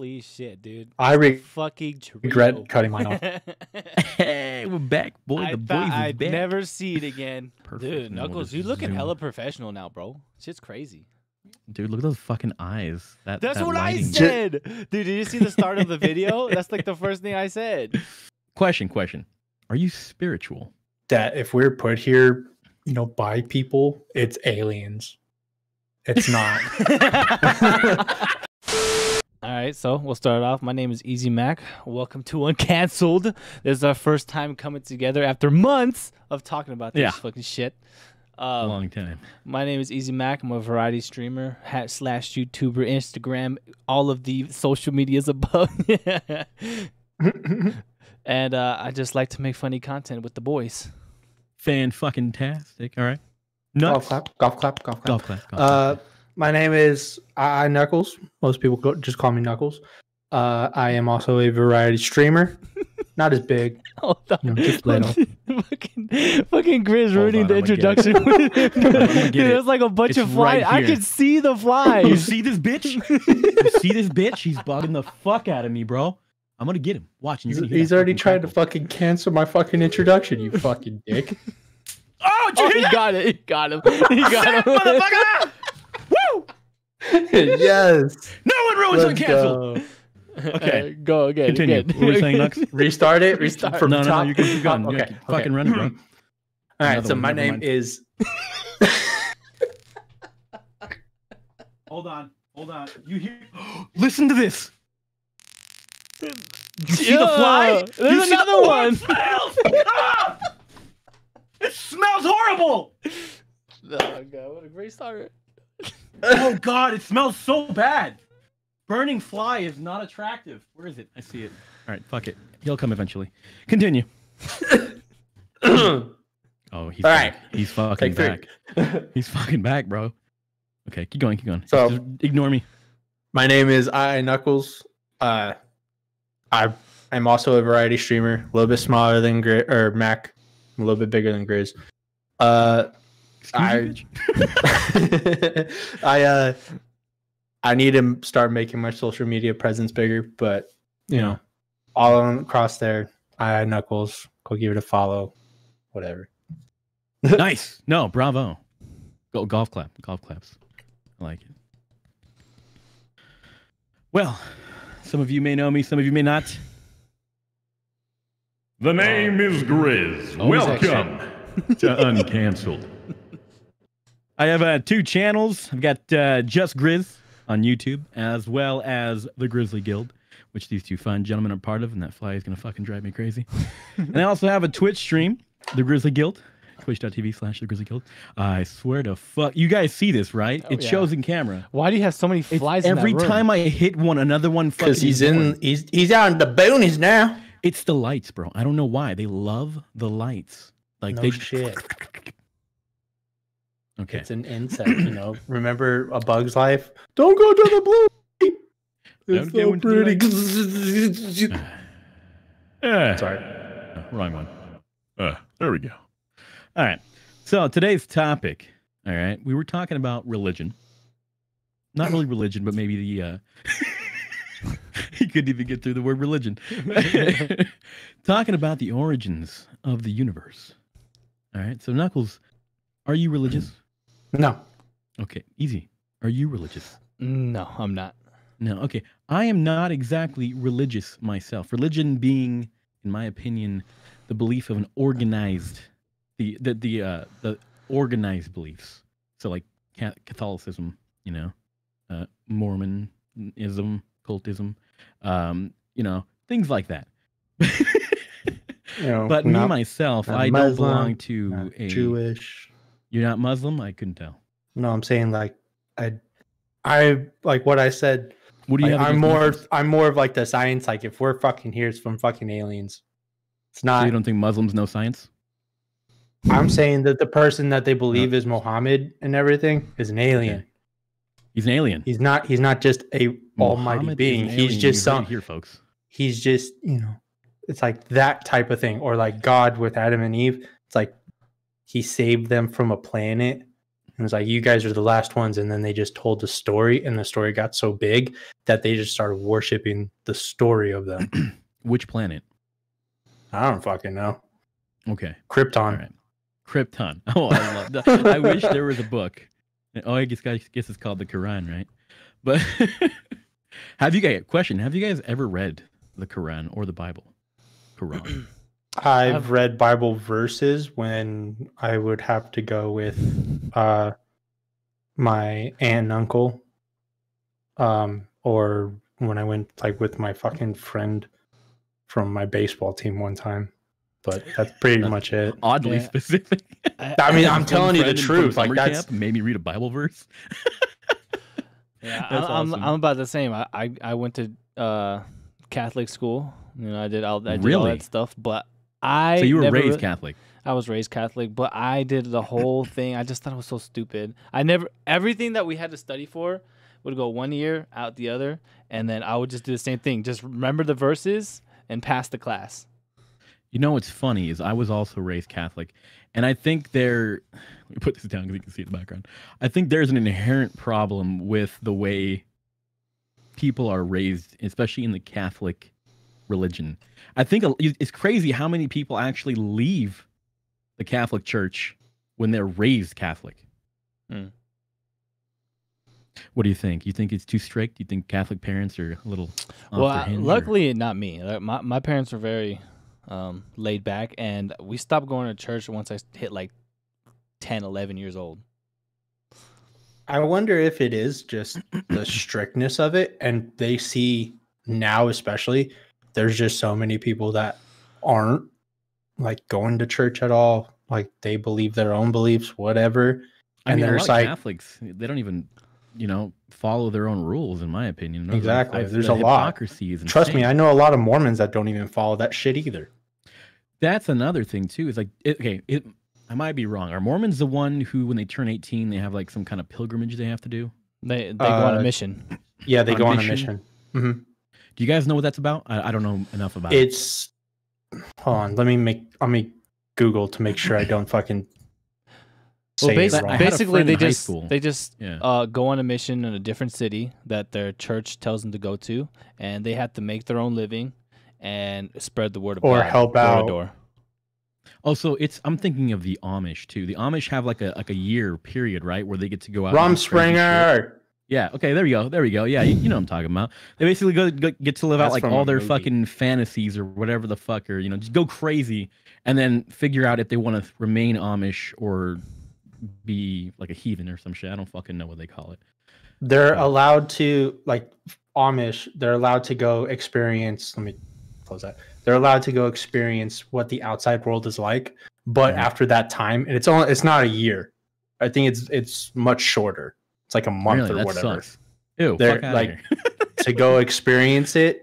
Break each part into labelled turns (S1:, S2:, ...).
S1: Holy shit, dude.
S2: I re-
S1: Fucking trio.
S2: regret cutting mine off.
S3: hey, we're back, boy.
S1: I
S3: the boys
S1: thought
S3: is
S1: I'd
S3: back.
S1: never see it again.
S3: Perfect,
S1: Dude,
S3: man,
S1: Knuckles, you looking
S3: zoom.
S1: hella professional now, bro. Shit's crazy.
S3: Dude, look at those fucking eyes. That,
S1: That's
S3: that
S1: what I said. Dude, did you see the start of the video? That's like the first thing I said.
S3: Question, question. Are you spiritual?
S2: that if we're put here, you know, by people, it's aliens. It's not.
S1: All right, so we'll start off. My name is Easy Mac. Welcome to Uncancelled. This is our first time coming together after months of talking about this
S3: Yeah.
S1: fucking shit.
S3: A
S1: Um,
S3: long time.
S1: my name is Easy Mac. I'm a variety streamer, hat slash YouTuber, Instagram, all of the social medias above. and uh, I just like to make funny content with the boys.
S3: Fan fucking tastic. All right.
S2: golf
S3: Nuts.
S2: clap, golf clap, golf clap.
S3: Golf clap. Golf
S2: Uh,
S3: clap.
S2: My name is I I Knuckles. Most people go, just call me Knuckles. Uh, I am also a variety streamer. Not as big.
S1: Hold on.
S2: You know, just little.
S1: fucking, fucking Grizz ruining
S3: on,
S1: the
S3: I'ma it.
S1: introduction. Dude,
S3: it.
S1: There's like a bunch
S3: It's
S1: of flies.
S3: right
S1: I
S3: here.
S1: can see the flies.
S3: You see this bitch? you see this bitch? He's bugging the fuck out of me, bro. I'm gonna get him. Watch.
S2: He's,
S3: You're gonna hear
S2: he's already trying to fucking cancel my fucking introduction. You fucking dick.
S3: Oh,
S1: Oh,
S3: did
S1: he
S3: you
S1: got it. He got him. He got him.
S3: Motherfucker! Woo!
S2: yes.
S3: No one ruins
S2: Let's
S3: uncanceled.
S2: go.
S3: Okay.
S1: Go again.
S3: Continue.
S1: again.
S3: What were you saying, Nux?
S2: Restart it.
S1: Restart.
S2: Restart from
S3: no,
S2: the
S3: no, no,
S2: top.
S3: you can keep going. You
S2: okay.
S3: keep
S2: okay.
S3: fucking running, bro.
S2: All right.
S3: Another
S2: So
S3: one,
S2: my name
S3: mind.
S2: is.
S3: Hold on. Hold on. You hear? Listen to this. You see the fly?
S1: There's
S3: You see the-
S1: another
S3: Oh,
S1: one.
S3: It smells. Ah! It smells horrible.
S1: Oh god, what a great start.
S3: Oh God, it smells so bad. Burning fly is not attractive. Where is it? I see it. All right, fuck it. He'll come eventually. Continue. Oh, he's
S2: All
S3: back.
S2: right.
S3: He's fucking back. He's fucking back, bro. Okay, keep going, keep going.
S2: So-
S3: Just ignore me.
S2: My name is I Knuckles. Uh, I am also a variety streamer, a little bit smaller than Gri- or Mac, a little bit bigger than Grizz. Uh,
S3: Excuse
S2: I-
S3: you, bitch.
S2: I uh, I need to start making my social media presence bigger, but you know, all on across there, I Knuckles. Go give it a follow, whatever.
S3: nice. No, bravo. Go golf clap. Golf claps. I like it. Well, some of you may know me, some of you may not.
S4: The name is Grizz. Welcome to Uncancelled.
S3: I have uh, two channels. I've got uh, Just Grizz on YouTube, as well as the Grizzly Guild, which these two fine gentlemen are part of, and that fly is gonna fucking drive me crazy. and I also have a Twitch stream, the Grizzly Guild, twitch.tv slash the Grizzly Guild. I swear to fuck, you guys see this, right?
S1: Oh,
S3: it
S1: yeah.
S3: shows in camera.
S1: Why do you have so many
S3: It's
S1: flies in
S3: every
S1: that room?
S3: time I hit one, another one fucking.
S2: Because he's in, he's he's out in the boonies now.
S3: It's the lights, bro. I don't know why they love the lights. Like
S2: No
S3: they
S2: shit.
S3: Okay.
S2: It's an insect, you know. Remember a bug's life? Don't go to the blue. It's
S3: Don't go
S2: so pretty.
S4: Eh,
S2: Sorry.
S3: Wrong one.
S4: uh, there we go.
S3: All right. So today's topic, all right, we were talking about religion. Not really religion, but maybe the uh he couldn't even get through the word religion. talking about the origins of the universe. All right. So Knuckles, are you religious?
S2: No.
S3: Okay, easy. Are you religious?
S1: No, I'm not.
S3: No, okay. I am not exactly religious myself. Religion being, in my opinion, the belief of an organized, the the the uh, the organized beliefs. So like Catholicism, you know, uh, Mormonism, cultism, um, you know, things like that.
S2: You know,
S3: but me myself, I don't belong to a.
S2: Jewish.
S3: You're not Muslim. I couldn't tell.
S2: No, I'm saying like I, I like what I said.
S3: What do you
S2: Like,
S3: have?
S2: I'm more.
S3: Muslims?
S2: I'm more of like the science. Like if we're fucking here, it's from fucking aliens. It's
S3: So
S2: not.
S3: you don't think Muslims know science?
S2: I'm saying that the person that they believe is Mohammed and everything is an alien.
S3: He's an alien.
S2: He's not. He's not just a almighty
S3: Muhammad is
S2: being. He's just
S3: you heard it
S2: some.
S3: here, folks.
S2: He's just you know. It's like that type of thing, or like God with Adam and Eve. It's like he saved them from a planet, it was like you guys are the last ones and then they just told the story and the story got so big that they just started worshiping the story of them
S3: Which planet?
S2: i don't fucking know
S3: Okay.
S2: krypton
S3: All right. Krypton. Oh, I love that. I wish there was a book. Oh, I guess, I guess it's called the Quran, right? But have you guys, question, have you guys ever read the Quran or the Bible? Quran.
S2: i've
S1: I've-
S2: read bible verses when i would have to go with uh my aunt and uncle um or when i went like with my fucking friend from my baseball team one time but that's pretty much it
S3: Oddly
S1: Yeah.
S3: specific.
S2: I mean, I'm telling you the truth, like,
S3: summer
S2: that's-
S3: camp made me read a Bible verse.
S1: Yeah, I'm, I'm. I'm about the same. I, I, I went to uh, Catholic school. You know, I did all I did all that stuff. But I
S3: so you were raised Catholic.
S1: I was raised Catholic, but I did the whole thing. I just thought it was so stupid. I never everything that we had to study for would go one year out the other, and then I would just do the same thing. Just remember the verses and pass the class.
S3: You know what's funny is I was also raised Catholic, and I think there. Let me put this down because you can see it in the background. I think there's an inherent problem with the way people are raised, especially in the Catholic religion. I think it's crazy how many people actually leave the Catholic Church when they're raised Catholic.
S1: Hmm.
S3: What do you think? You think it's too strict? You think Catholic parents are a little off
S1: well,
S3: their
S1: I-
S3: hinge, or-
S1: luckily not me. My my parents were very um, laid back, and we stopped going to church once I hit like 10, 11 years old.
S2: I wonder if it is just the strictness of it, and they see now, especially, there's just so many people that aren't like going to church at all. Like they believe their own beliefs, whatever.
S3: I
S2: and
S3: mean, a
S2: there's
S3: lot of
S2: like-
S3: Catholics, they don't even, you know, follow their own rules. In my opinion, Those are-
S2: Exactly.
S3: I-
S2: There's
S3: the
S2: a lot.
S3: Hypocrisy is
S2: Trust me. I know a lot of Mormons that don't even follow that shit either.
S3: That's another thing too. Is like, it, okay, it. I might be wrong. Are Mormons the one who, when they turn eighteen, they have like some kind of pilgrimage they have to do?
S1: They they go on a
S2: Uh,
S1: mission.
S2: Yeah, they
S3: On
S2: go on a
S3: mission?
S2: mission.
S3: Do you guys know what that's about? I, I don't know enough about it.
S2: It's hold on. Let me make. Let me Google to make sure I don't fucking
S1: Well,
S2: say
S1: basi-
S2: it wrong.
S3: had
S1: basically they
S3: in high
S1: just
S3: school.
S1: they just
S3: Yeah.
S1: uh, go on a mission in a different city that their church tells them to go to, and they have to make their own living and spread the word of
S2: Or
S1: God
S2: help
S1: door to
S2: out.
S1: door.
S3: Also, it's. I'm thinking of the Amish too. The Amish have like a like a year period, right, where they get to go out. and
S2: Rom
S3: do crazy.
S2: Springer.
S3: Yeah. Okay. There we go. There we go. Yeah. You, you know what I'm talking about. They basically go, go get to live out like all their
S2: movie.
S3: fucking fantasies or whatever the fuck, or you know, just go crazy, and then figure out if they want to remain Amish or be like a heathen or some shit. I don't fucking know what they call it.
S2: They're
S3: Yeah.
S2: allowed to like Amish. They're allowed to go experience. Let me close that. They're allowed to go experience what the outside world is like, but
S3: Mhm.
S2: after that time, and it's only it's not a year. I think it's it's much shorter. It's like a month
S3: really,
S2: or
S3: that
S2: whatever
S3: sucks. Ew.
S2: They're,
S3: fuck outta
S2: like,
S3: here.
S2: to go experience it,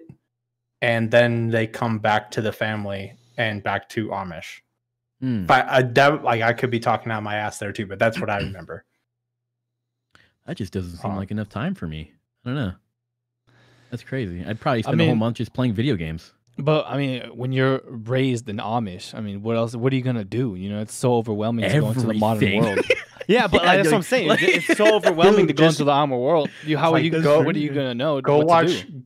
S2: and then they come back to the family and back to Amish.
S3: Hmm.
S2: But I that, like I could be talking out my ass there too, but that's what I remember.
S3: That just doesn't seem
S2: Uh,
S3: like enough time for me. I don't know. That's crazy. I'd probably
S1: I
S3: spend a whole month just playing video games.
S1: But I mean, when you're raised in Amish, I mean, what else? What are you gonna do? You know, it's so overwhelming to go into the modern world. Yeah, but
S3: Yeah,
S1: like, that's what I'm saying.
S3: like-
S1: it's so overwhelming
S2: Dude,
S1: to go
S2: just-
S1: into the modern world. You, how are you?
S2: go-
S1: what are you gonna know?
S2: Go
S1: what
S2: watch,
S1: do?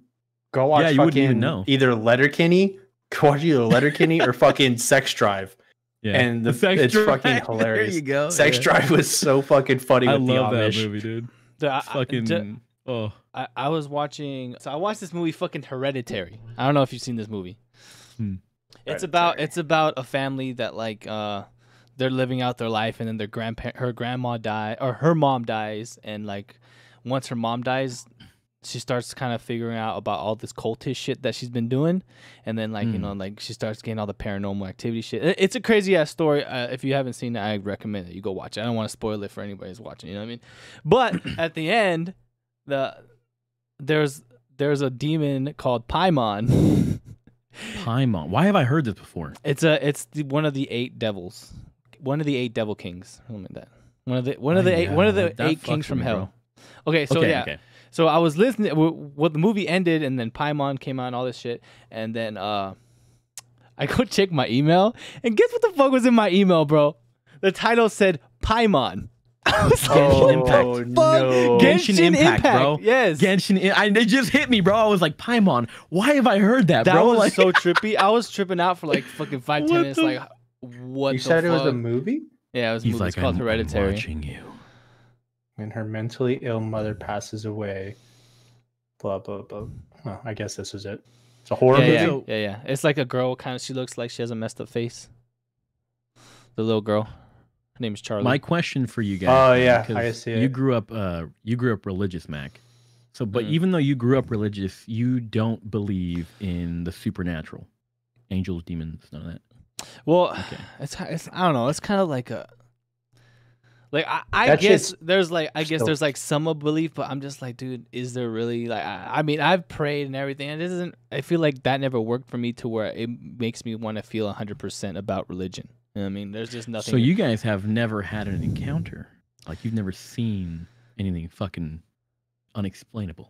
S2: go watch.
S3: Yeah, you wouldn't even
S2: fucking
S3: know.
S2: either Letterkenny, go watch either Letterkenny or fucking Sex Drive.
S3: Yeah.
S2: And the,
S3: Sex
S2: it's
S3: Drive.
S2: fucking hilarious.
S3: There you go.
S2: Sex
S3: yeah.
S2: Drive was so fucking funny
S3: I
S2: with the
S3: love that movie, dude.
S1: The- I-
S3: fucking.
S1: ju-
S3: oh.
S1: I, I was watching. So I watched this movie, fucking Hereditary. I don't know if you've seen this movie.
S3: Hmm.
S1: It's about it's about a family that like uh they're living out their life and then their grandpa her grandma die or her mom dies and like once her mom dies she starts kind of figuring out about all this cultist shit that she's been doing and then like you
S3: Hmm.
S1: know like she starts getting all the paranormal activity shit it's a crazy ass story uh, if you haven't seen it i recommend that you go watch it i don't want to spoil it for anybody who's watching you know what i mean but at the end the there's there's a demon called paimon
S3: Paimon. Why have I heard this before?
S1: It's a it's the, one of the eight devils, one of the eight devil kings. Who meant that? One of the one of the eight one of the
S3: that
S1: eight kings from
S3: me,
S1: hell. Okay, so
S3: okay,
S1: yeah,
S3: okay.
S1: so I was listening. Well, the movie ended, and then Paimon came out, and all this shit, and then uh, I go check my email, and guess what the fuck was in my email, bro? The title said Paimon. I was like,
S3: Genshin
S1: what
S3: Impact.
S2: Oh,
S1: fuck?
S2: no.
S3: Genshin Impact, bro.
S1: Yes.
S3: Genshin, I, it just hit me, bro. I was like, Paimon, why have I heard that,
S1: that
S3: bro?
S1: was
S3: like,
S1: so trippy. I was tripping out for like fucking five, ten minutes.
S3: the-
S1: Like, what
S2: You
S1: the
S2: said it was a movie
S1: Yeah, it was a
S3: he's
S1: movie.
S3: like,
S1: it's called
S3: I'm, I'm
S1: Hereditary.
S3: watching you.
S2: when her mentally ill mother passes away. Blah blah blah. Oh, I guess this is it. It's a horror
S1: yeah,
S2: movie.
S1: yeah, yeah, yeah. It's like a girl kind of. She looks like she has a messed up face. The little girl. Her name is Charlie.
S3: My question for you guys.
S2: Oh,
S3: yeah,
S2: yeah,
S3: 'cause
S2: I see
S3: You
S2: it.
S3: grew up, uh, you grew up religious, Mac. So, but
S1: Mhm.
S3: even though you grew up religious, you don't believe in the supernatural, angels, demons, none of that.
S1: Well,
S3: Okay.
S1: it's it's I don't know. It's kind of like a like I, I guess there's like I guess
S2: still-
S1: there's like some of belief, but I'm just like, dude, is there really like I, I mean I've prayed and everything, and it doesn't. I feel like that never worked for me to where it makes me want to feel 100 percent about religion. You know I mean, there's just nothing.
S3: So you guys have never had an encounter, like you've never seen anything fucking unexplainable.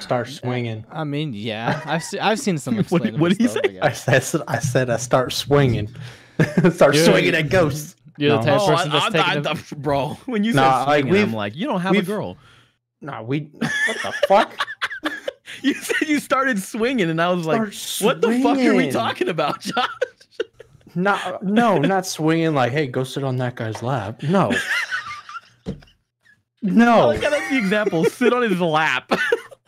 S2: Start swinging.
S1: I mean, yeah, I've se- I've seen some.
S3: What- what
S1: explainable
S3: did he
S1: stuff,
S3: say?
S1: I
S2: I said I said I start swinging. start
S1: You're-
S2: swinging at ghosts.
S1: You're
S2: No.
S1: the type
S3: Oh,
S1: of person that's
S3: I,
S1: taking.
S3: I,
S1: a-
S3: I, bro, when you
S2: Nah,
S3: said
S2: like,
S3: swinging, I'm like, you don't have a girl.
S2: Nah, we. What the fuck?
S3: You said you started swinging, and I was like,
S2: Start
S3: what the fuck are we talking about, Josh?
S2: Not, no, not swinging like, hey, go sit on that guy's lap. No.
S3: Oh,
S2: No,
S3: yeah, that's the example. Sit on his lap.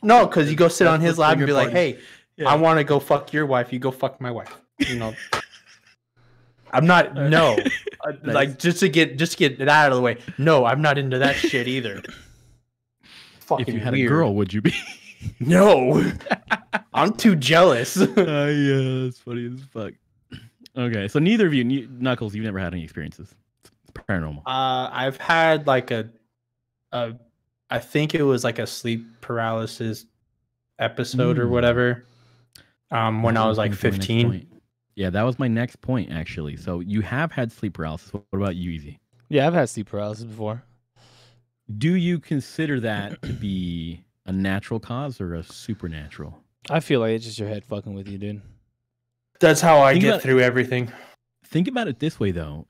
S2: No, because you go sit on his lap and
S3: finger
S2: be like,
S3: party.
S2: hey, I want to go fuck your wife. You go fuck my wife. You know. I'm not. No,
S3: Nice.
S2: like just to get just to get it out of the way. No, I'm not into that shit either. Fucking
S3: if you had
S2: weird.
S3: a girl, would you be?
S2: no, I'm too jealous.
S3: uh, yeah, that's funny as fuck. Okay, so neither of you, ne- Knuckles, you've never had any experiences. It's paranormal.
S2: Uh, I've had like a, a, I think it was like a sleep paralysis episode or
S3: Mm.
S2: whatever. Um, when I was like
S3: gonna be my next
S2: 15.
S3: Yeah, that was my next point actually. So you have had sleep paralysis. What about you, Easy?
S1: yeah, I've had sleep paralysis before.
S3: Do you consider that to be a natural cause or a supernatural?
S1: I feel like it's just your head fucking with you, dude.
S2: That's how I
S3: Think
S2: get
S3: about-
S2: through everything.
S3: Think about it this way though.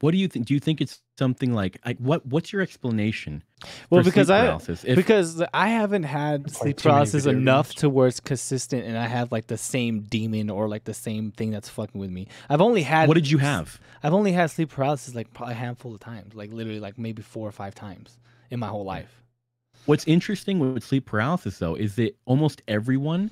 S3: What do you think? Do you think it's something like, like what? What's your explanation?
S1: Well,
S3: for
S1: because
S3: sleep
S1: I?
S3: If-
S1: because I haven't had sleep paralysis enough
S2: games.
S1: to where it's consistent, and I have like the same demon or like the same thing that's fucking with me. I've only had.
S3: what did you have?
S1: I've only had sleep paralysis like probably a handful of times, like literally like maybe four or five times in my whole life.
S3: What's interesting with sleep paralysis, though, is that almost everyone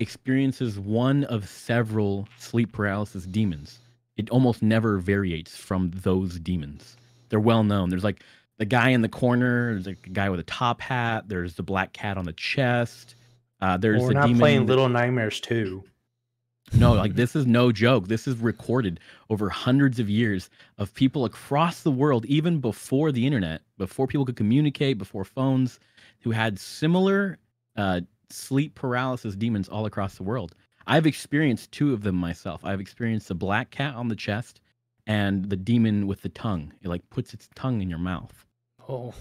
S3: experiences one of several sleep paralysis demons. It almost never variates from those demons. They're well known. There's like the guy in the corner. There's like a guy with a top hat. There's the black cat on the chest. Uh, there's
S2: We're
S3: the
S2: not
S3: demon.
S2: playing Little Nightmares too.
S3: no, like this is no joke. This is recorded over hundreds of years of people across the world, even before the internet, before people could communicate, before phones, who had similar uh, sleep paralysis demons all across the world. I've experienced two of them myself. I've experienced the black cat on the chest and the demon with the tongue. It like puts its tongue in your mouth.
S1: Oh,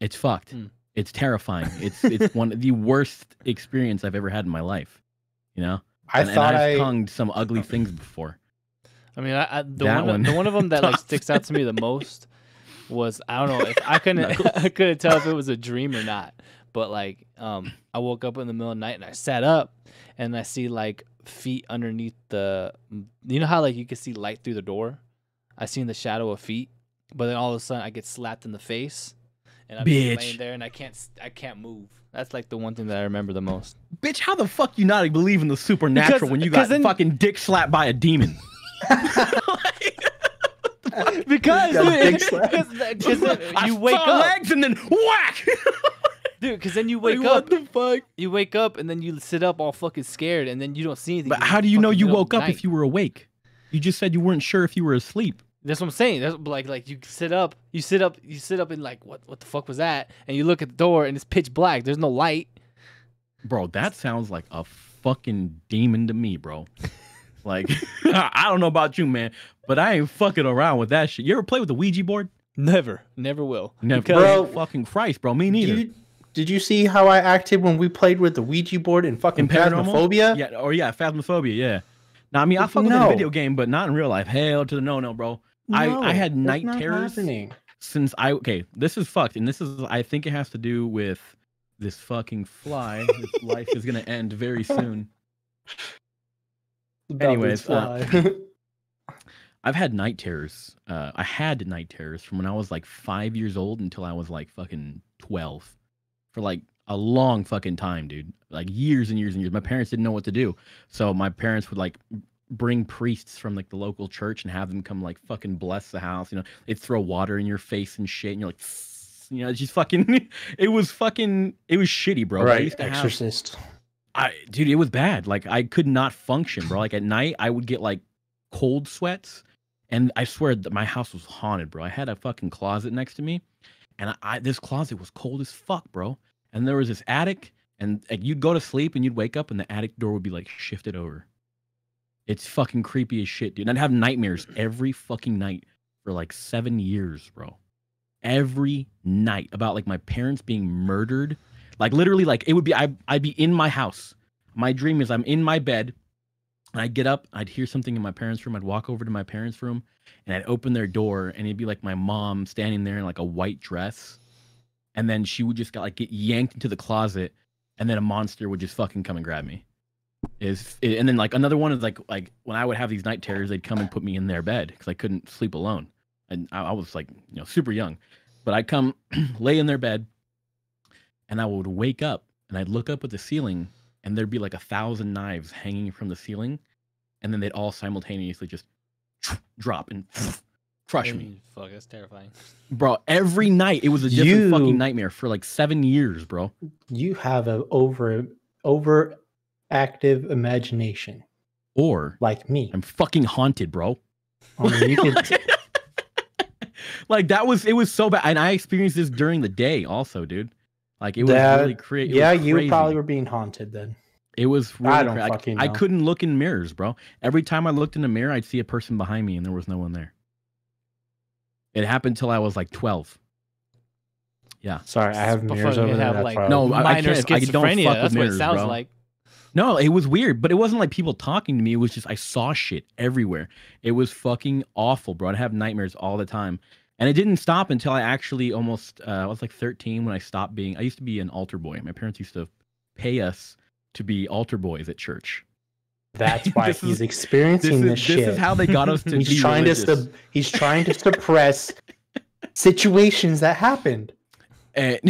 S3: It's fucked.
S1: Hmm.
S3: It's terrifying. It's it's one of the worst experience I've ever had in my life. You know?
S2: I
S3: and, and
S2: thought
S3: I've
S2: I.
S3: tongued some ugly things before.
S1: I mean, I, I, the
S3: That
S1: one,
S3: one.
S1: the one of them that like sticks out to me the most was I don't know if I couldn't I couldn't tell if it was a dream or not. But like, um, I woke up in the middle of the night and I sat up and I see like feet underneath the. You know how like you can see light through the door. I seen the shadow of feet, but then all of a sudden I get slapped in the face, and I'm
S3: Bitch.
S1: laying there and I can't i can't move. That's like the one thing that I remember the most.
S3: Bitch, how the fuck you not believe in the supernatural
S1: Because-
S3: when you got
S1: then-
S3: fucking dick slapped by a demon?
S1: Because
S2: Got
S1: dude,
S2: slap.
S1: 'cause the- 'cause then
S3: I
S1: you wake up,
S3: legs and then whack.
S1: Dude. Because then you wake
S3: Like,
S1: up,
S3: What the fuck?
S1: you wake up, and then you sit up all fucking scared, and then you don't see anything.
S3: But how do you know you woke up
S1: night.
S3: if you were awake? You just said you weren't sure if you were asleep.
S1: That's what I'm saying. That's like like you sit up, you sit up, you sit up, and like what what the fuck was that? And you look at the door, and it's pitch black. There's no light.
S3: Bro, that sounds like a fucking demon to me, bro. Like, I don't know about you, man, but I ain't fucking around with that shit. You ever play with the Ouija board?
S1: Never, never will.
S3: Never.
S1: Because-
S2: Bro.
S3: fucking Christ, bro. Me neither.
S2: You, did you see how I acted when we played with the Ouija board in fucking
S3: In?
S2: Phasmophobia?
S3: Yeah, or yeah, Phasmophobia, yeah. Now, I mean, I fuck with it in video game, but not in real life. Hell to the no, no, bro. No, I- I had night terrors.
S2: happening.
S3: since I okay, this is fucked, and this is I think it has to do with this fucking fly. His life is gonna end very soon. Anyways, uh. I've had night terrors. Uh, I had night terrors from when I was like five years old until I was like fucking twelve, for like a long fucking time, dude. Like years and years and years. My parents didn't know what to do, so my parents would like bring priests from like the local church and have them come like fucking bless the house. You know, they'd throw water in your face and shit, and you're like, you know, it's just fucking. It was fucking. It was shitty, bro. I
S2: right,
S3: used to have
S2: Exorcist.
S3: I dude, it was bad. Like I could not function, bro. Like at night, I would get like cold sweats, and I swear that my house was haunted, bro. I had a fucking closet next to me, and I, I this closet was cold as fuck, bro. And there was this attic, and like, you'd go to sleep and you'd wake up, and the attic door would be like shifted over. It's fucking creepy as shit, dude. And I'd have nightmares every fucking night for like seven years, bro. Every night about like my parents being murdered like literally, like it would be I I'd be in my house. My dream is I'm in my bed, I'd get up, I'd hear something in my parents' room, I'd walk over to my parents' room, and I'd open their door, and it'd be like my mom standing there in like a white dress, and then she would just get like get yanked into the closet, and then a monster would just fucking come and grab me. Is and then like another one is like like when I would have these night terrors, they'd come and put me in their bed because I couldn't sleep alone, and I, I was like you know super young, but I'd come lay in their bed and I would wake up and I'd look up at the ceiling and there'd be like a thousand knives hanging from the ceiling, and then they'd all simultaneously just drop and crush me,
S1: Mm, Fuck, that's terrifying.
S3: bro. Every night it was a different
S2: You-
S3: fucking nightmare for like seven years, bro.
S2: You have a over over active imagination,
S3: Or
S2: like me.
S3: I'm fucking haunted, bro.
S2: I mean, you could,
S3: like that was it was so bad, and I experienced this during the day also, dude. Like it was
S2: That-
S3: really cra- it was
S2: yeah, you probably were being haunted then.
S3: It was really
S2: I don't
S3: cra-
S2: fucking
S3: I
S2: know.
S3: couldn't look in mirrors, bro. Every time I looked in the mirror, I'd see a person behind me, and there was no one there. It happened till I was like twelve. Yeah.
S2: Sorry, I have
S1: Before
S2: mirrors over there.
S1: have, like,
S3: No,
S2: was-
S3: I- I can't- I don't
S1: schizophrenia.
S3: fuck with
S1: that's what it
S3: mirrors,
S1: sounds
S3: bro.
S1: like.
S3: No, it was weird, but it wasn't like people talking to me. It was just I saw shit everywhere. It was fucking awful, bro. I'd have nightmares all the time. And it didn't stop until I actually almost uh, I was like 13 when I stopped being I used to be an altar boy. My parents used to pay us to be altar boys at church.
S2: That's why
S3: This
S2: he's
S3: is- This
S2: experiencing
S3: is,
S2: this,
S3: this
S2: shit.
S3: is how they got us to
S2: he's
S3: be
S2: trying
S3: religious.
S2: to he's trying to suppress situations that happened.
S3: And-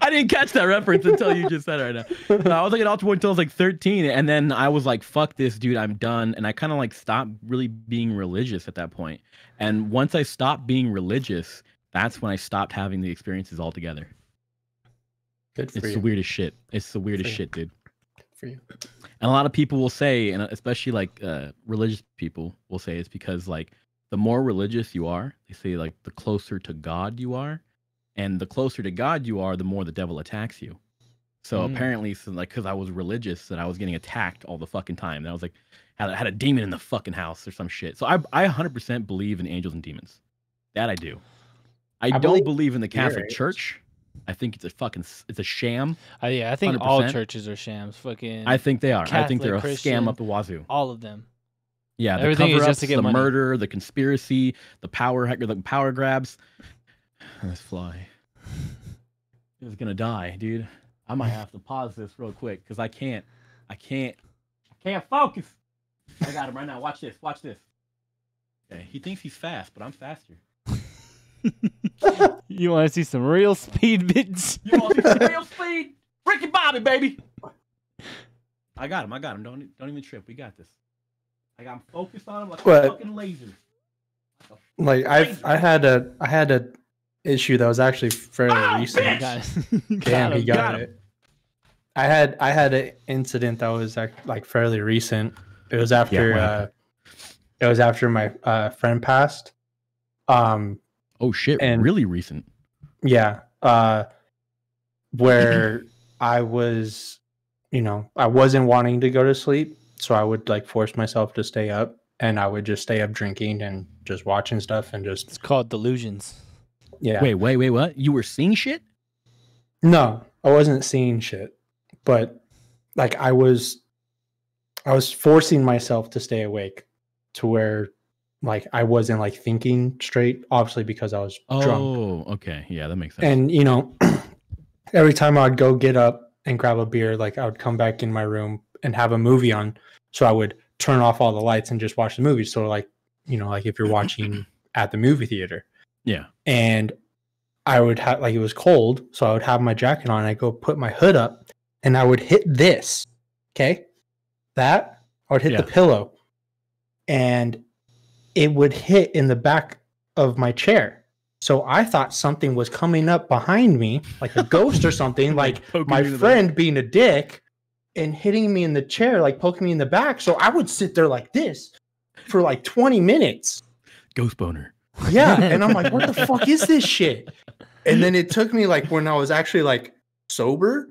S3: I didn't catch that reference until you just said it right now. No, I was like an altar boy until I was like 13, and then I was like, "Fuck this, dude! I'm done." And I kind of like stopped really being religious at that point. And once I stopped being religious, that's when I stopped having the experiences altogether.
S2: Good for
S3: It's
S2: you.
S3: the weirdest shit. It's the weirdest shit, dude.
S2: for you.
S3: And a lot of people will say, and especially like uh, religious people will say, it's because like the more religious you are, they say like the closer to God you are, and the closer to God you are, the more the devil attacks you. So
S1: Mm.
S3: apparently, so like because I was religious, that I was getting attacked all the fucking time. That I was like had, had a demon in the fucking house or some shit. So I I 100% believe in angels and demons. That I do. I, don't
S2: believe
S3: believe in the Catholic. Church. I think it's a fucking it's a sham.
S1: Uh, yeah, I think all
S3: 100%.
S1: churches are shams. Fucking
S3: I think they are. I think they're a
S1: Catholic,
S3: scam up
S1: Christian.
S3: the wazoo.
S1: all of them.
S3: Yeah, the
S1: Everything is
S3: cover-ups,
S1: just to get
S3: the
S1: money.
S3: murder, the conspiracy, the power the power grabs. This fly is gonna die, dude. I might have to pause this real quick because I can't, I can't, I can't focus. I got him right now. Watch this. Watch this. Okay, he thinks he's fast, but I'm faster.
S1: You want to see some real speed bits?
S3: You want to some real speed? Ricky Bobby, baby. I got him. I got him. Don't don't even trip. We got this. Like I got him focused on him like
S2: What?
S3: a fucking laser.
S2: Like I've I had a I had a issue that was actually fairly
S3: Oh,
S2: recent.
S1: You.
S2: Damn,
S1: Got
S2: he
S1: him.
S2: got,
S3: got him.
S2: it. I had I had an incident that was like fairly recent. It was after
S3: what
S2: uh, it was after my uh, friend passed. Um,
S3: Oh shit!
S2: And-
S3: really recent.
S2: yeah, uh, where I was, you know, I wasn't wanting to go to sleep, so I would like force myself to stay up, and I would just stay up drinking and just watching stuff and just
S1: It's called delusions.
S2: Yeah.
S3: Wait, wait, wait. What? You were seeing shit?
S2: No, I wasn't seeing shit, but like I was, I was forcing myself to stay awake, to where like I wasn't like thinking straight, obviously because I was drunk.
S3: Oh, okay. Yeah, that makes sense.
S2: And you know, every time I'd go get up and grab a beer, like I would come back in my room and have a movie on. So I would turn off all the lights and just watch the movie. So like, you know, like if you're watching at the movie theater.
S3: Yeah.
S2: And I would have like it was cold, so I would have my jacket on. I go put my hood up, and I would hit this. Okay, that I would hit
S3: Yeah.
S2: the pillow, and it would hit in the back of my chair. So I thought something was coming up behind me, like a ghost or something, like my
S3: the back.
S2: friend being a dick and hitting me in the chair, like poking me in the back. So I would sit there like this for like 20 minutes.
S3: Ghost boner.
S2: Yeah. And I'm like, what the fuck is this shit? And then it took me like when I was actually like sober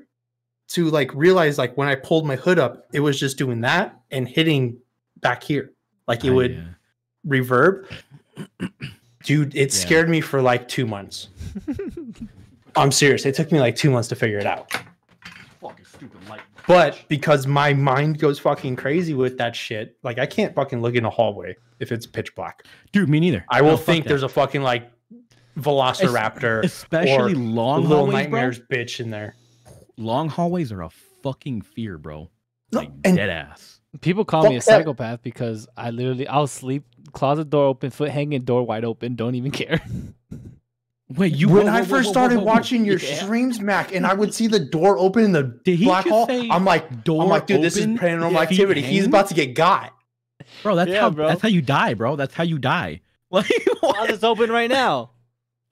S2: to like realize like when I pulled my hood up, it was just doing that and hitting back here. Like it
S3: I,
S2: would
S3: uh,
S2: reverb. Dude, it
S3: Yeah.
S2: scared me for like two months. I'm serious. It took me like two months to figure it out.
S3: fucking stupid light.
S2: But because my mind goes fucking crazy with that shit, like I can't fucking look in a hallway if it's pitch black.
S3: Dude, me neither.
S2: I will
S3: No, fuck
S2: think
S3: that.
S2: there's a fucking like Velociraptor
S3: especially
S2: or
S3: long
S2: little
S3: hallways,
S2: nightmares
S3: bro.
S2: bitch in there.
S3: Long hallways are a fucking fear, bro. Like
S2: and-
S3: dead ass.
S1: People call me a
S2: Fuck that.
S1: psychopath because I literally I'll sleep, closet door open, foot hanging, door wide open, don't even care.
S3: Wait, you
S2: when
S3: whoa,
S2: I
S3: whoa,
S2: first
S3: whoa, whoa,
S2: started
S3: whoa, whoa.
S2: watching your
S1: Yeah.
S2: streams, Mac, and I would see the door open in the
S3: Did he
S2: black hole, I'm like,
S3: door
S2: I'm like, dude, this is paranormal
S3: feet
S2: activity. He's about to get got.
S3: bro, that's
S1: Yeah,
S3: how
S1: bro.
S3: that's how you die, bro. That's how you die. Like what?
S1: Closet's open right now.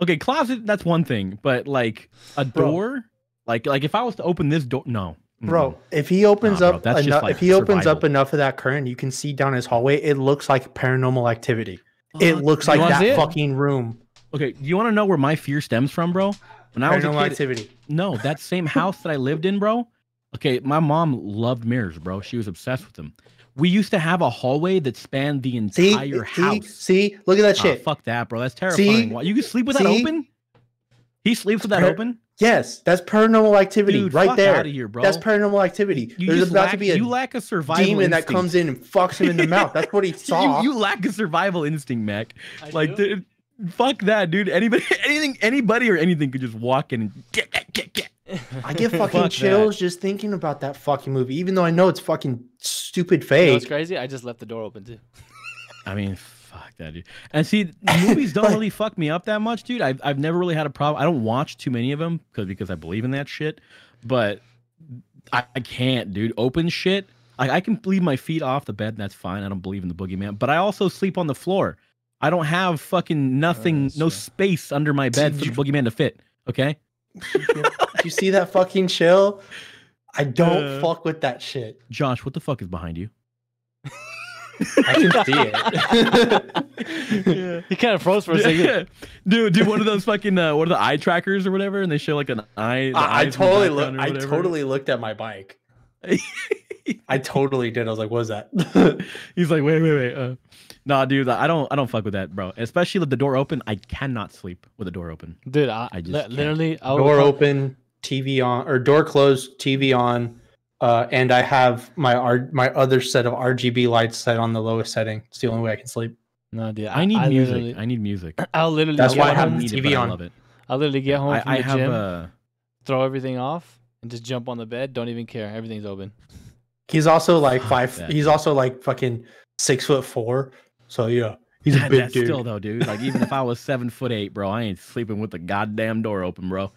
S3: Okay, closet, that's one thing, but like a
S2: Bro.
S3: door, like like if I was to open this door, no,
S2: Bro, if he opens
S3: Nah, bro,
S2: up
S3: that's just
S2: enough,
S3: like
S2: if he opens up enough of that current, you can see down his hallway. It looks like paranormal activity. It looks like that
S1: it?
S2: fucking room.
S3: Okay, do you want to know where my fear stems from, bro? When I was a
S2: Paranormal
S3: kid,
S2: activity.
S3: no, that same house that I lived in, bro. Okay, my mom loved mirrors, bro. She was obsessed with them. We used to have a hallway that spanned the entire
S2: see,
S3: house.
S2: see, see, look at that
S3: Ah,
S2: shit.
S3: fuck that, bro. That's terrifying. Why- you can sleep with that open? He sleeps with that
S2: par-
S3: open?
S2: Yes, that's paranormal activity
S3: Dude,
S2: right
S3: fuck
S2: there.
S3: outta here, bro.
S2: That's paranormal activity.
S3: You
S2: There's about
S3: lack,
S2: to be a
S3: you lack a survival
S2: demon that
S3: instinct.
S2: comes in and fucks him in the mouth. That's what he saw.
S3: You, you lack a survival instinct, Mac.
S1: I
S3: Like,
S1: do.
S3: Dude, fuck that, dude. Anybody, anything, anybody or anything could just walk in and get, get, get, get.
S2: I get
S3: Fuck
S2: fucking
S3: that.
S2: chills just thinking about that fucking movie, even though I know it's fucking stupid
S1: You know
S2: fake.
S1: what's crazy? I just left the door open too.
S3: I mean, fuck that, dude. And see, movies don't really fuck me up that much, dude. I've, I've never really had a problem. I don't watch too many of them because because I believe in that shit. But I, I can't, dude. Open shit. I, I can leave my feet off the bed. That's fine. I don't believe in the boogeyman. But I also sleep on the floor. I don't have fucking nothing,
S2: that's
S3: no space under my bed for the boogeyman to fit. Okay.
S2: Do you see that fucking chill? I don't
S3: Uh.
S2: fuck with that shit.
S3: Josh, what the fuck is behind you?
S2: I can see it.
S1: He kind of froze for a second.
S3: dude, dude, one of those fucking uh, what are the eye trackers or whatever, and they show like an eye.
S2: I, I
S3: eyes in the
S2: totally
S3: background
S2: look.
S3: or
S2: I totally looked at my bike. I totally did. I was like, "What is that?"
S3: He's like, wait, wait, wait. Uh, nah, dude, I don't, I don't fuck with that, bro. Especially with the door open. I cannot sleep with the door open.
S1: Dude, I,
S3: I just
S1: li- literally I would
S2: door
S1: call-
S2: open, TV on, or door closed, TV on, uh, and I have my R- my other set of RGB lights set on the lowest setting. It's the only way I can sleep.
S1: No, dude,
S3: I need music. I need music.
S1: I'll literally.
S2: That's
S1: get
S2: why I
S1: home-
S2: have
S3: don't
S2: the
S3: need it,
S2: TV
S3: but I love it.
S1: I'll literally get home
S3: I,
S1: from
S3: I
S1: the
S3: have
S1: gym,
S3: uh,
S1: throw everything off, and just jump on the bed. Don't even care. Everything's open.
S2: He's also like
S3: Fuck
S2: five.
S3: that.
S2: He's also like fucking six foot four. So yeah, he's a big dude.
S3: still though, dude. Like even if I was seven foot eight, bro, I ain't sleeping with the goddamn door open, bro.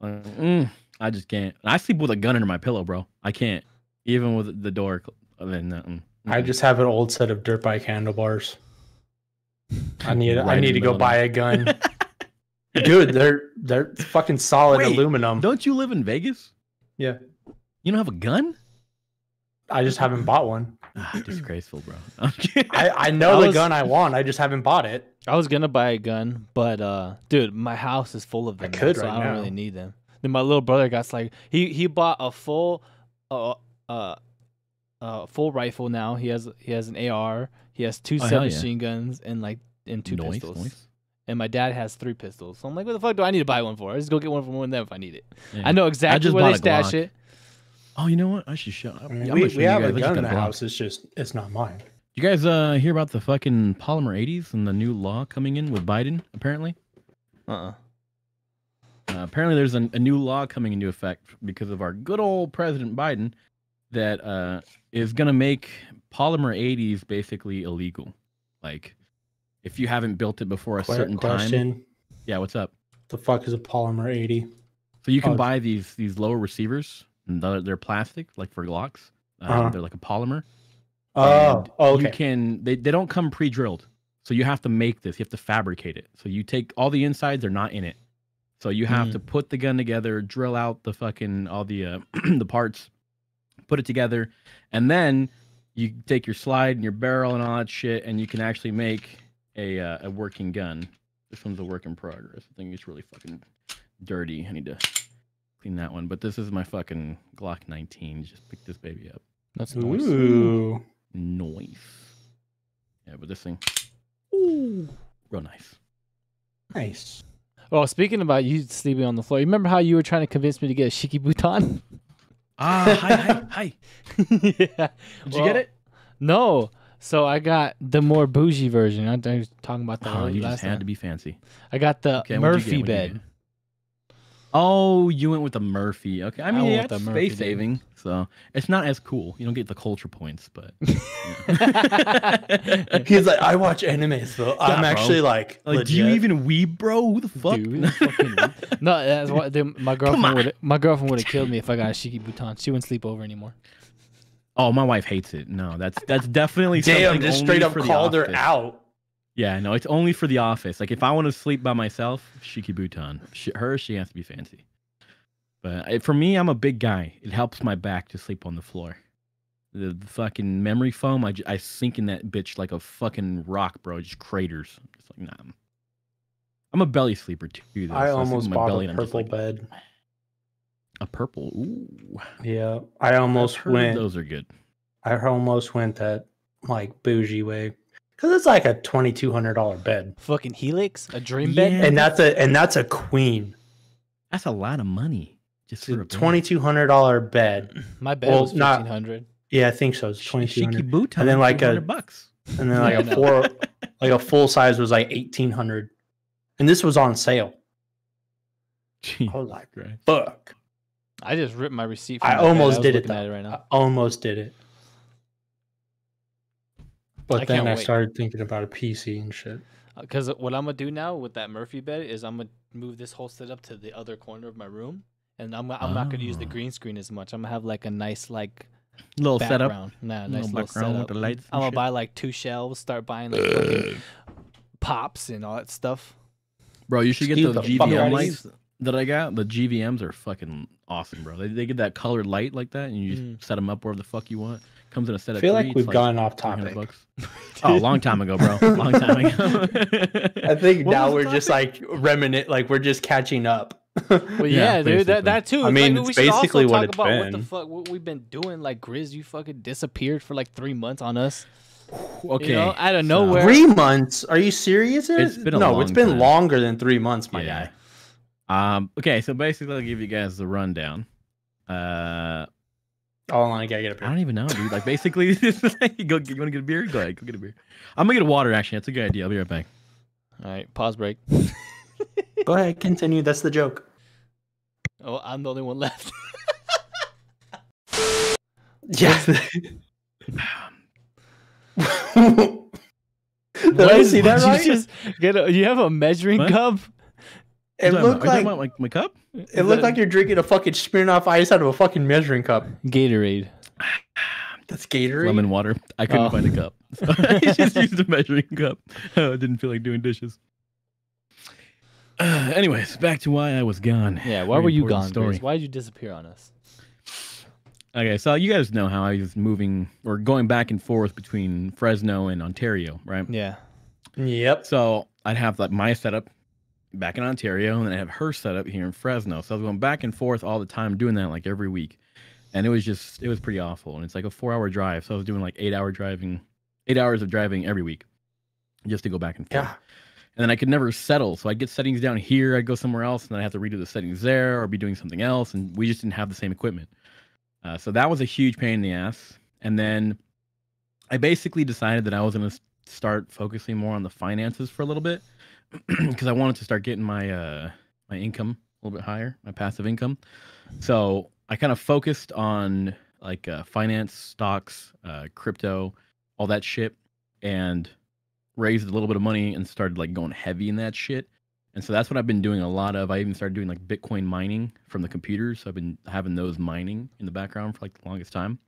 S3: Like, mm, I just can't. I sleep with a gun under my pillow, bro. I can't, even with the door. I uh, mm,
S2: I just have an old set of dirt bike handlebars. I need.
S3: Right
S2: I need to go buy a gun, dude. They're they're fucking solid
S3: Wait,
S2: aluminum.
S3: Don't you live in Vegas?
S2: Yeah,
S3: You don't have a gun?
S2: I just haven't bought one.
S3: Ah, disgraceful, bro. I'm.
S2: I I know
S1: I
S2: the
S1: was-
S2: gun I want. I just haven't bought it.
S1: I was gonna buy a gun, but uh, dude, my house is full of
S2: I
S1: them. now,
S2: could
S1: so I don't
S2: now.
S1: really need them. Then my little brother got like he he bought a full uh uh uh full rifle now. He has he has an AR. He has two
S3: Oh, hell yeah.
S1: submachine guns and like and two
S3: Noise,
S1: pistols.
S3: noise.
S1: And my dad has three pistols. So I'm like, what the fuck do I need to buy one for? I just go get one from one of them if I need it.
S3: Yeah.
S1: I know exactly
S3: just
S1: where they stash
S3: Glock.
S1: it.
S3: Oh, you know what? I should show.
S2: I
S3: I'm
S2: mean, we we have
S3: guys.
S2: a
S3: I just
S2: gun in the
S3: Glock.
S2: house. It's just it's not mine.
S3: You guys uh hear about the fucking polymer 80s and the new law coming in with Biden? Apparently,
S1: Uh-uh.
S3: uh, apparently there's a, a new law coming into effect because of our good old President Biden that uh is gonna make polymer 80s basically illegal. Like, if you haven't built it before a
S2: Que-
S3: certain time,
S2: question.
S3: yeah. What's up?
S2: The fuck is a polymer 80?
S3: So you can
S2: Oh,
S3: buy these these lower receivers. They're, they're plastic, like for Glocks. Uh,
S2: Uh-huh.
S3: They're like a polymer.
S2: Oh, oh,
S3: You can they, they don't come pre-drilled. So you have to make this. You have to fabricate it. So you take all the insides they're not in it. So you have
S2: Mm.
S3: to put the gun together, drill out the fucking all the uh, the parts, put it together, and then you take your slide and your barrel and all that shit, and you can actually make a uh, a working gun. This one's a work in progress. I think it's really fucking dirty. I need to clean that one. But this is my fucking Glock 19. Just pick this baby up.
S1: That's nice.
S2: Ooh.
S3: Noise. Yeah, but this thing, ooh, real nice.
S2: Nice.
S1: Well, speaking about you sleeping on the floor, you remember how you were trying to convince me to get a shikibuton?
S3: Ah, hi, hi, hi.
S1: yeah.
S3: Did you get it?
S1: No. So I got the more bougie version. I I was talking about that
S3: Oh,
S1: earlier
S3: you
S1: last
S3: just had
S1: time.
S3: to be fancy.
S1: I got the
S3: Okay,
S1: Murphy
S3: get? What'd you
S1: bed.
S3: Get? Oh, you went with the Murphy. Okay, I
S1: I
S3: mean,
S1: went
S3: yeah,
S1: with the
S3: it's
S1: Murphy,
S3: space
S1: dude.
S3: saving, so it's not as cool. You don't get the culture points, but
S2: He's like, I watch anime, so I'm
S3: bro.
S2: actually like,
S3: like, do you even weeb, bro? Who the fuck?
S1: Dude, no, that's what dude, my girlfriend would my girlfriend would have killed me if I got a shikibuton. She wouldn't sleep over anymore.
S3: oh, my wife hates it. No, that's that's definitely
S2: Damn,
S3: something
S2: just
S3: only
S2: straight up
S3: for
S2: called her out.
S3: Yeah, no, it's only for the office. Like if I want to sleep by myself, shikibuton. She, her, she has to be fancy. But I- for me, I'm a big guy. It helps my back to sleep on the floor. The, the fucking memory foam, I, I sink in that bitch like a fucking rock, bro. It just craters. I'm just like, nah. I'm a belly sleeper too. Though,
S2: I
S3: so
S2: almost
S3: my
S2: bought a
S3: and I'm just
S2: purple
S3: like,
S2: bed.
S3: A purple. Ooh.
S2: Yeah, I almost went.
S3: Those are good.
S2: I almost went that like bougie way because it's like a twenty two hundred dollar bed,
S1: Fucking Helix, a dream
S3: Yeah.
S1: bed.
S2: and that's a and that's a queen.
S3: That's a lot of money. Just for a.
S2: Twenty two hundred dollar bed.
S1: My bed
S2: Well,
S1: was
S2: not-
S1: fifteen hundred.
S2: Yeah, I think so. It's
S3: Sh-
S2: twenty two
S3: Shiki
S2: hundred, And then like a-
S3: bucks.
S2: and then like
S1: Yeah, I
S2: a
S1: know.
S2: four, like a full size was like eighteen hundred, and this was on sale. I was like,
S3: Christ.
S2: fuck.
S1: I just ripped my receipt.
S2: I
S1: From my bed.
S2: almost
S1: was
S2: did it
S1: looking at
S2: though.
S1: it right
S2: I almost did it, but
S1: I
S2: then I
S1: wait.
S2: started thinking about a PC and shit.
S1: Because what I'm gonna do now with that Murphy bed is I'm gonna move this whole setup to the other corner of my room, and I'm I'm not gonna use the
S3: Oh.
S1: green screen as much. I'm gonna have like a nice like
S3: Little setup.
S1: background. Nah,
S3: Little
S1: nice little
S3: background with the lights and
S1: I'm gonna buy like two shelves. Start buying like pops and all that stuff.
S3: Bro, you should get
S2: Excuse
S3: the
S2: the
S3: GVM lights that I got. The GVMs are fucking awesome, bro. They, they get that colored light like that, and you
S1: Mm.
S3: set them up wherever the fuck you want. Comes in a set
S2: I
S3: of
S2: feel
S3: three.
S2: like we've gone off
S3: 300
S2: topic.
S3: bucks. Oh, a long time ago, bro. Long time ago.
S2: I think
S3: What
S2: now we're just like remnant, like we're just catching up.
S1: Well,
S3: Yeah,
S1: yeah, dude, that that too.
S2: I mean,
S1: like,
S2: it's
S1: we should also
S2: basically what
S1: talk
S2: it's
S1: about what the fuck what we've been doing. Like Grizz, you fucking disappeared for like three months on us.
S3: okay.
S1: You know, out of
S3: so-
S1: nowhere.
S2: Three months? Are you serious?
S3: It's been a
S2: no,
S3: long
S2: it's been
S3: time.
S2: longer than three months, my
S3: yeah.
S2: guy.
S3: Um. Okay. So basically, I'll give you guys the rundown. Uh,
S2: Hold on, I gotta get up
S3: I don't even know, dude. Like basically, you go. You want to get a beer? Go ahead. Go get a beer. I'm gonna get a water. Actually, that's a good idea. I'll be right back.
S1: All right, pause break.
S2: Go ahead, continue. That's the joke.
S1: Oh, I'm the only one left.
S2: yes. Did
S1: What
S2: I
S1: is-
S2: see that
S1: did you
S2: right?
S1: just get a, you have a measuring
S3: What?
S1: cup?
S2: It
S3: Are you
S2: looked
S3: talking
S2: like
S3: about my, my cup.
S2: It looked like you're drinking a fucking Smirnoff Ice out of a fucking measuring cup.
S1: Gatorade.
S2: That's Gatorade.
S3: lemon water. I couldn't
S1: Oh.
S3: find a cup. So I just used a measuring cup. I didn't feel like doing dishes. Uh, anyways, back to why I was gone.
S1: Yeah, why
S3: Very
S1: were you gone,
S3: Story.
S1: Grizz? Why did you disappear on us?
S3: Okay, so you guys know how I was moving or going back and forth between Fresno and Ontario, right?
S1: Yeah.
S2: Yep.
S3: So I'd have like my setup back in Ontario, and then I have her set up here in Fresno. So I was going back and forth all the time, doing that like every week, and it was just it was pretty awful. And it's like a four-hour drive, so I was doing like eight-hour driving, eight hours of driving every week, just to go back and forth.
S2: Yeah.
S3: And then I could never settle, so I'd get settings down here, I'd go somewhere else, and then I have to redo the settings there, or be doing something else, and we just didn't have the same equipment. Uh, so that was a huge pain in the ass. And then I basically decided that I was going to start focusing more on the finances for a little bit because I wanted to start getting my uh my income a little bit higher, my passive income. So I kind of focused on like uh, finance, stocks, uh, crypto, all that shit, and raised a little bit of money and started like going heavy in that shit. And so that's what I've been doing a lot of. I even started doing like Bitcoin mining from the computers. So I've been having those mining in the background for like the longest time.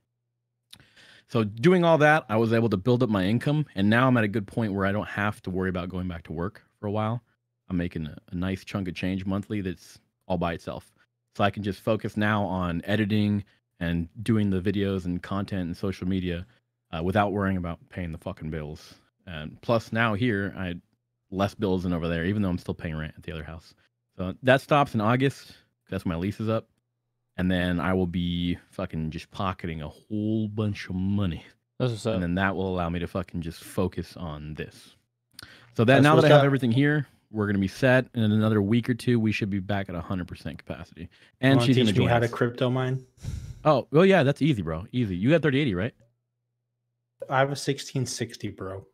S3: So doing all that, I was able to build up my income, and now I'm at a good point where I don't have to worry about going back to work for a while. I'm making a, a nice chunk of change monthly that's all by itself. So I can just focus now on editing and doing the videos and content and social media uh, without worrying about paying the fucking bills. And plus, now here I had less bills than over there, even though I'm still paying rent at the other house. So that stops in August. That's when my lease is up, and then I will be fucking just pocketing a whole bunch of money,
S1: That's what's up.
S3: and then that will allow me to fucking just focus on this. So that
S2: That's
S3: now that I have
S2: up.
S3: everything here, we're gonna be set. And in another week or two, we should be back at 100% capacity. And she's gonna
S2: me
S3: join
S2: how to crypto mine.
S3: Oh, well, yeah, that's easy, bro. Easy. You got 3080, right?
S2: I have a 1660, bro.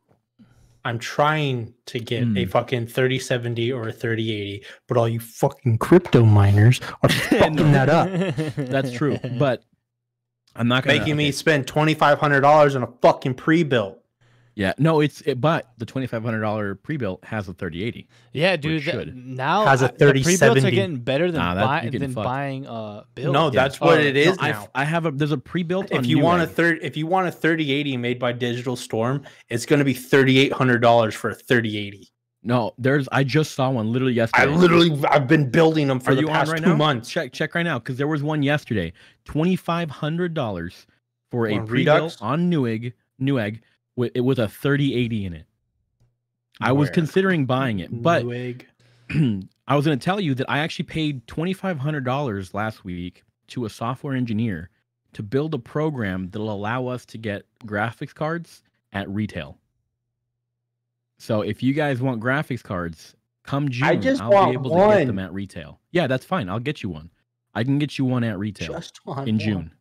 S2: I'm trying to get a
S3: Hmm.
S2: fucking 3070 or a 3080, but all you fucking crypto miners are fucking that up,
S3: That's true. But I'm not gonna
S2: making me spend $2,500 on a fucking pre-built.
S3: Yeah, no, it's it, but the twenty five hundred dollar pre built has a thirty eighty.
S1: yeah, dude. that-
S3: should.
S1: now
S2: Has a
S1: I- the pre-builts are getting better than
S3: Nah, that-
S1: buy,
S3: getting
S1: than
S3: fucked.
S1: buying a build.
S2: No, that's uh, what
S1: Oh,
S2: it is
S3: I,
S2: now.
S3: I have a there's a pre built.
S2: if you want a third, if you want a 3080 made by Digital Storm, it's going to be $3,800 for a 3080.
S3: no, there's I just saw one literally yesterday.
S2: I literally, I've been building them for
S3: Are
S2: the
S3: you on
S2: past
S3: right
S2: two
S3: now?
S2: months.
S3: check check right now because there was one yesterday, twenty five hundred dollars for a pre built
S2: Redux?
S3: on Newegg Newegg with it with a thirty eighty in it. I was considering buying it, but
S2: Newegg.
S3: I was going to tell you that I actually paid $2,500 last week to a software engineer to build a program that'll allow us to get graphics cards at retail. So if you guys want graphics cards, come June,
S2: I just
S3: I'll
S2: want
S3: be able to get them at retail. Yeah, that's fine. I'll get you one. I can get you one at retail in
S2: one.
S3: June.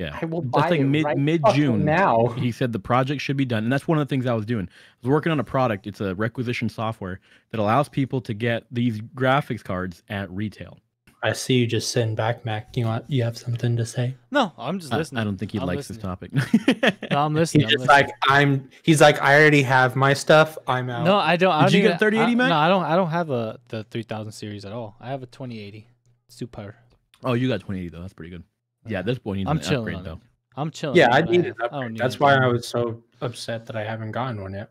S3: Yeah.
S2: I will
S3: That's
S2: buy
S3: like
S2: it
S3: mid
S2: right
S3: mid June
S2: now.
S3: He said the project should be done, and that's one of the things I was doing. I was working on a product. It's a requisition software that allows people to get these graphics cards at retail.
S2: I see you just sitting back, Mac. You want you have something to say?
S1: No, I'm just listening.
S3: I don't think he
S1: I'm
S3: likes
S1: listening.
S3: this topic.
S1: No, I'm listening.
S2: He's
S1: I'm
S2: just
S1: listening.
S2: like I'm. He's like I already have my stuff. I'm out.
S1: No, I don't. I
S3: Did
S1: don't
S3: you get a 3080
S1: I-
S3: Mac?
S1: No, I don't. I don't have a the 3000 series at all. I have a 2080 Super.
S3: oh, you got 2080 though. That's pretty good. Yeah, this boy needs
S1: I'm
S3: an
S1: chilling
S3: upgrade
S1: on it.
S3: though.
S1: I'm chilling.
S2: yeah, I need
S1: have.
S2: it.
S1: Need
S2: That's
S1: it.
S2: why I was so upset that I haven't gotten one yet.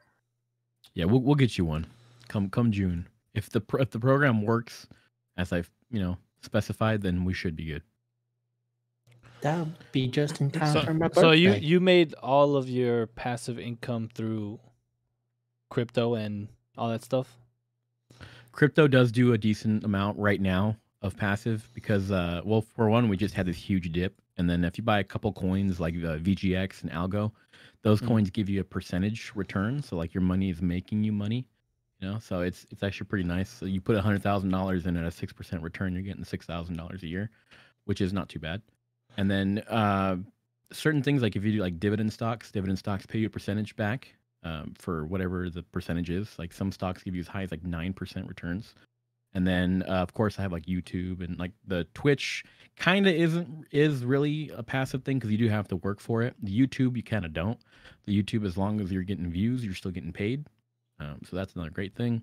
S3: Yeah, we'll we'll get you one. Come come June. If the if the program works as I've you know specified, then we should be good.
S2: That'll be just in time
S1: So,
S2: for my birthday.
S1: so you you made all of your passive income through crypto and all that stuff.
S3: crypto does do a decent amount right now of passive because uh well for one we just had this huge dip and then if you buy a couple coins like uh, VGX and Algo those
S1: Mhm.
S3: coins give you a percentage return so like your money is making you money you know so it's it's actually pretty nice so you put a hundred thousand dollars in at a six percent return you're getting six thousand dollars a year which is not too bad and then uh certain things like if you do like dividend stocks dividend stocks pay you a percentage back um, for whatever the percentage is. Like some stocks give you as high as like nine percent returns, and then uh, of course I have like YouTube and like the Twitch kind of isn't is really a passive thing because you do have to work for it. The YouTube you kind of don't. The YouTube as long as you're getting views, you're still getting paid. Um, so that's another great thing.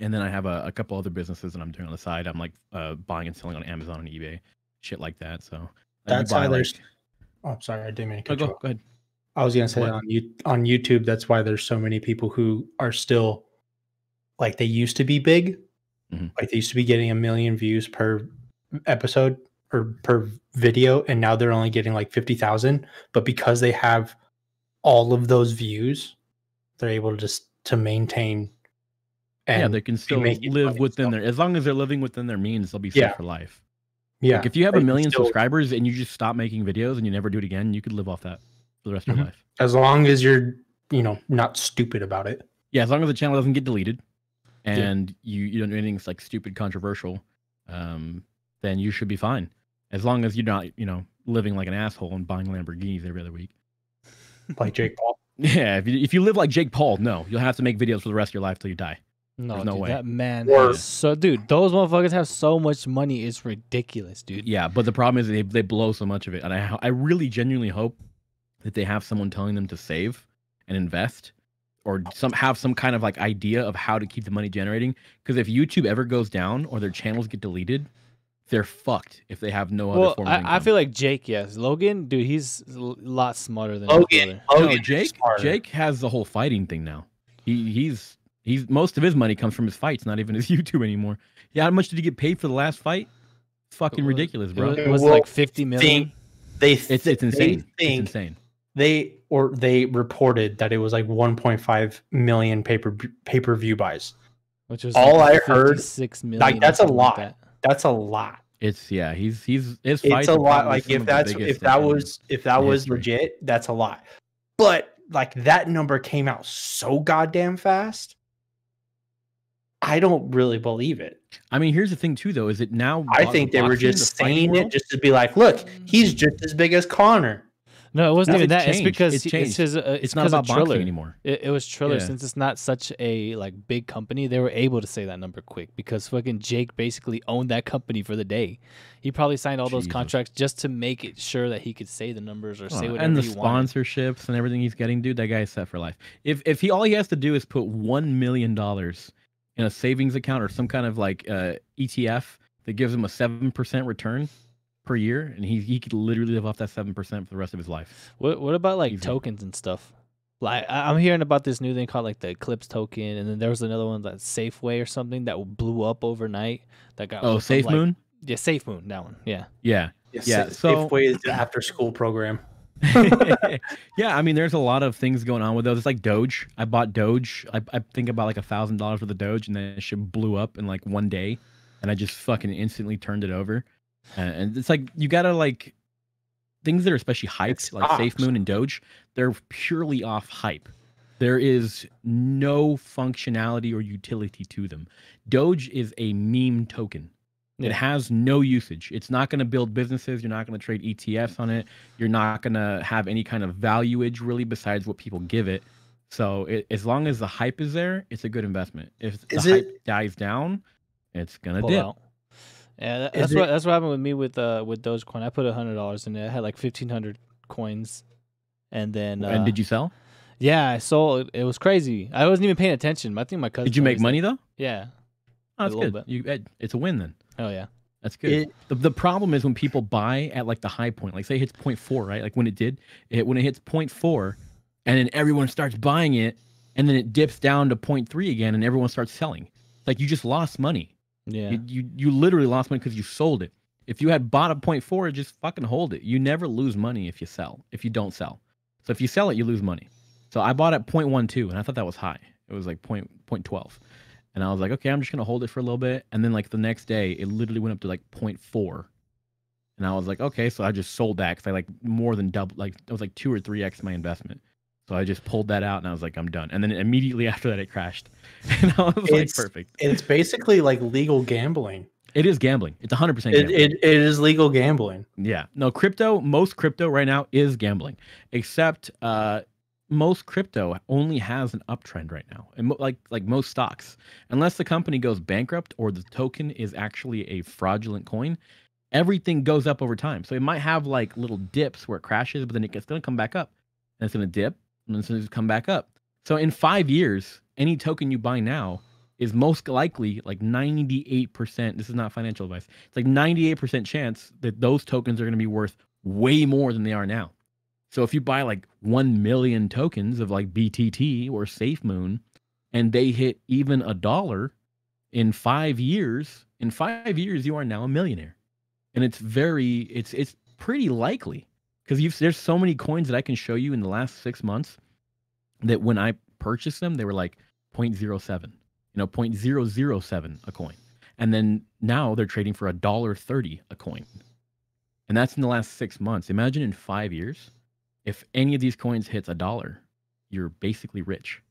S3: And then I have a, a couple other businesses that I'm doing on the side. I'm like uh, buying and selling on Amazon and eBay, shit like that. So
S2: That's
S3: buy,
S2: how there's.
S3: like-
S2: Oh, sorry, I didn't mean to
S3: Oh, go, go ahead.
S2: I was gonna say
S3: What?
S2: on you on YouTube. That's why there's so many people who are still like they used to be big.
S3: Mhm.
S2: Like they used to be getting a million views per episode or per video, and now they're only getting like fifty thousand. But because they have all of those views, they're able to just to maintain. And
S3: yeah, they can still live within their as long as they're living within their means, they'll be set
S2: Yeah.
S3: for life.
S2: yeah,
S3: Like if you have
S2: they
S3: a million
S2: still-
S3: subscribers and you just stop making videos and you never do it again, you could live off that for the rest of
S2: Mhm.
S3: your life.
S2: as long as you're you know not stupid about it.
S3: Yeah, as long as the channel doesn't get deleted and you, you don't do anything that's like stupid controversial, um, then you should be fine. As long as you're not, you know, living like an asshole and buying Lamborghinis every other week.
S2: like Jake Paul.
S3: Yeah, if you, if you live like Jake Paul, no, you'll have to make videos for the rest of your life till you die.
S1: No,
S3: There's no
S1: dude,
S3: way.
S1: that man.
S2: Or-
S1: has so, dude, those motherfuckers have so much money. It's ridiculous, dude.
S3: Yeah, but the problem is they they blow so much of it, and I I really genuinely hope that they have someone telling them to save and invest, or some have some kind of like idea of how to keep the money generating. Because if YouTube ever goes down or their channels get deleted, they're fucked if they have no other
S1: Well,
S3: form of
S1: I, I feel like Jake, yes. Logan, dude, he's a lot smarter than
S2: Logan. Logan,
S3: no, Jake
S2: smarter.
S3: Jake has the whole fighting thing now. He he's he's most of his money comes from his fights, not even his YouTube anymore. Yeah, how much did he get paid for the last fight? Fucking
S1: was-
S3: ridiculous,
S1: It
S3: bro.
S1: was, it was
S2: Well,
S1: like 50 million.
S2: They
S3: It's it's
S2: they
S3: insane. It's insane.
S2: they or they reported that it was like 1.5 million paper pay per view buys.
S1: which was
S2: all
S1: like
S2: I heard-
S1: 56 million
S2: like, that's a
S1: something like
S2: lot.
S1: that.
S2: That's a lot.
S3: It's yeah, he's he's his
S2: It's a lot. Like if
S3: of
S2: that's if that was if that was
S3: history.
S2: legit, that's a lot. But like that number came out so goddamn fast. I don't really believe it.
S3: I mean, here's the thing too, though, is it now?
S2: I think they were just
S3: the
S2: saying it
S3: world-
S2: just to be like, look, he's mm. just as big as Conor.
S1: No, it wasn't
S3: No,
S1: even that. It's because
S3: It's
S1: he-
S3: changed.
S1: it's his. Uh, it's,
S3: It's not about
S1: Triller.
S3: anymore.
S1: It, it was Triller
S3: Yeah.
S1: since it's not such a like big company. They were able to say that number quick because fucking Jake basically owned that company for the day. He probably signed all those contracts just to make it sure that he could say the numbers or say whatever
S3: and the
S1: he wanted.
S3: sponsorships and everything he's getting, dude, that guy's set for life. If if he all he has to do is put one million dollars in a savings account or some kind of like uh, ETF that gives him a seven percent return per year, and he he could literally live off that seven percent for the rest of his life.
S1: What what about like
S3: Easy.
S1: tokens and stuff? Like I- I'm hearing about this new thing called like the Eclipse token, and then there was another one that Safeway or something that blew up overnight. That got
S3: Oh,
S1: went from,
S3: Safe
S1: like-
S3: Moon.
S1: Yeah, Safe Moon. That one. Yeah.
S3: Yeah, Yeah,
S2: Sa-
S3: so-
S2: Safeway is the after school program.
S3: yeah, I mean, there's a lot of things going on with those. It's like Doge. I bought Doge. I, I think about like a thousand dollars worth of Doge, and then it shit blew up in like one day, and I just fucking instantly turned it over. And, it's like you gotta like things that are especially hyped, like Safe. Moon and Doge. They're purely off hype. There is no functionality or utility to them. Doge is a meme token.
S1: Yeah.
S3: It has no usage. It's not going to build businesses. You're not going to trade ETFs on it. You're not going to have any kind of valuage really besides what people give it. So it, as long as the hype is there, it's a good investment. If the
S2: Is
S3: hype dies down, it's gonna
S1: pull
S3: dip.
S1: out. Yeah, that,
S2: Is
S1: that's what that's what happened with me with uh with Dogecoin. I put a hundred dollars in it. I had like fifteen hundred coins, and then uh,
S3: and did you sell?
S1: Yeah, I sold. It was crazy. I wasn't even paying attention. I think my cousin.
S3: Did you make
S1: something.
S3: money though?
S1: Yeah.
S3: Oh, that's
S1: A
S3: good.
S1: bit.
S3: You, eh, it's a win then.
S1: Oh yeah.
S3: That's good.
S2: It-
S3: the, the problem is when people buy at like the high point, like say it hits 0.4, right? Like when it did, it when it hits 0.4, and then everyone starts buying it, and then it dips down to 0.3 again, and everyone starts selling. Like you just lost money.
S1: Yeah.
S3: You, you you literally lost money because you sold it. If you had bought a 0.4, just fucking hold it. You never lose money if you sell. If you don't sell, so if you sell it, you lose money. So I bought at 0.12, and I thought that was high. It was like point point twelve, and I was like, okay, I'm just gonna hold it for a little bit. And then like the next day, it literally went up to like 0.4, and I was like, okay, so I just sold that because I like more than double, like it was like two or three x my investment. So I just pulled that out, and I was like, I'm done. And then immediately after that, it crashed, and I was like,
S2: It's-
S3: perfect.
S2: It's basically like legal gambling.
S3: It is gambling. It's 100 percent
S2: It,
S3: gambling.
S2: it, it is legal gambling.
S3: Yeah. No, crypto, most crypto right now is gambling, except uh, most crypto only has an uptrend right now. And mo- like like most stocks, unless the company goes bankrupt or the token is actually a fraudulent coin, everything goes up over time. So it might have like little dips where it crashes, but then it gets going to come back up. And it's going to dip and then it's come back up. So in 5 years, any token you buy now is most likely like 98%. This is not financial advice. It's like 98% chance that those tokens are going to be worth way more than they are now. So if you buy like 1 million tokens of like BTT or SafeMoon and they hit even a dollar in 5 years, in 5 years you are now a millionaire. And it's very it's it's pretty likely you've there's so many coins that I can show you in the last 6 months that when I purchased them they were like 0.07, you know, 0.007 a coin. And then now they're trading for a dollar 30 a coin. And that's in the last 6 months. Imagine in 5 years if any of these coins hits a dollar, you're basically rich.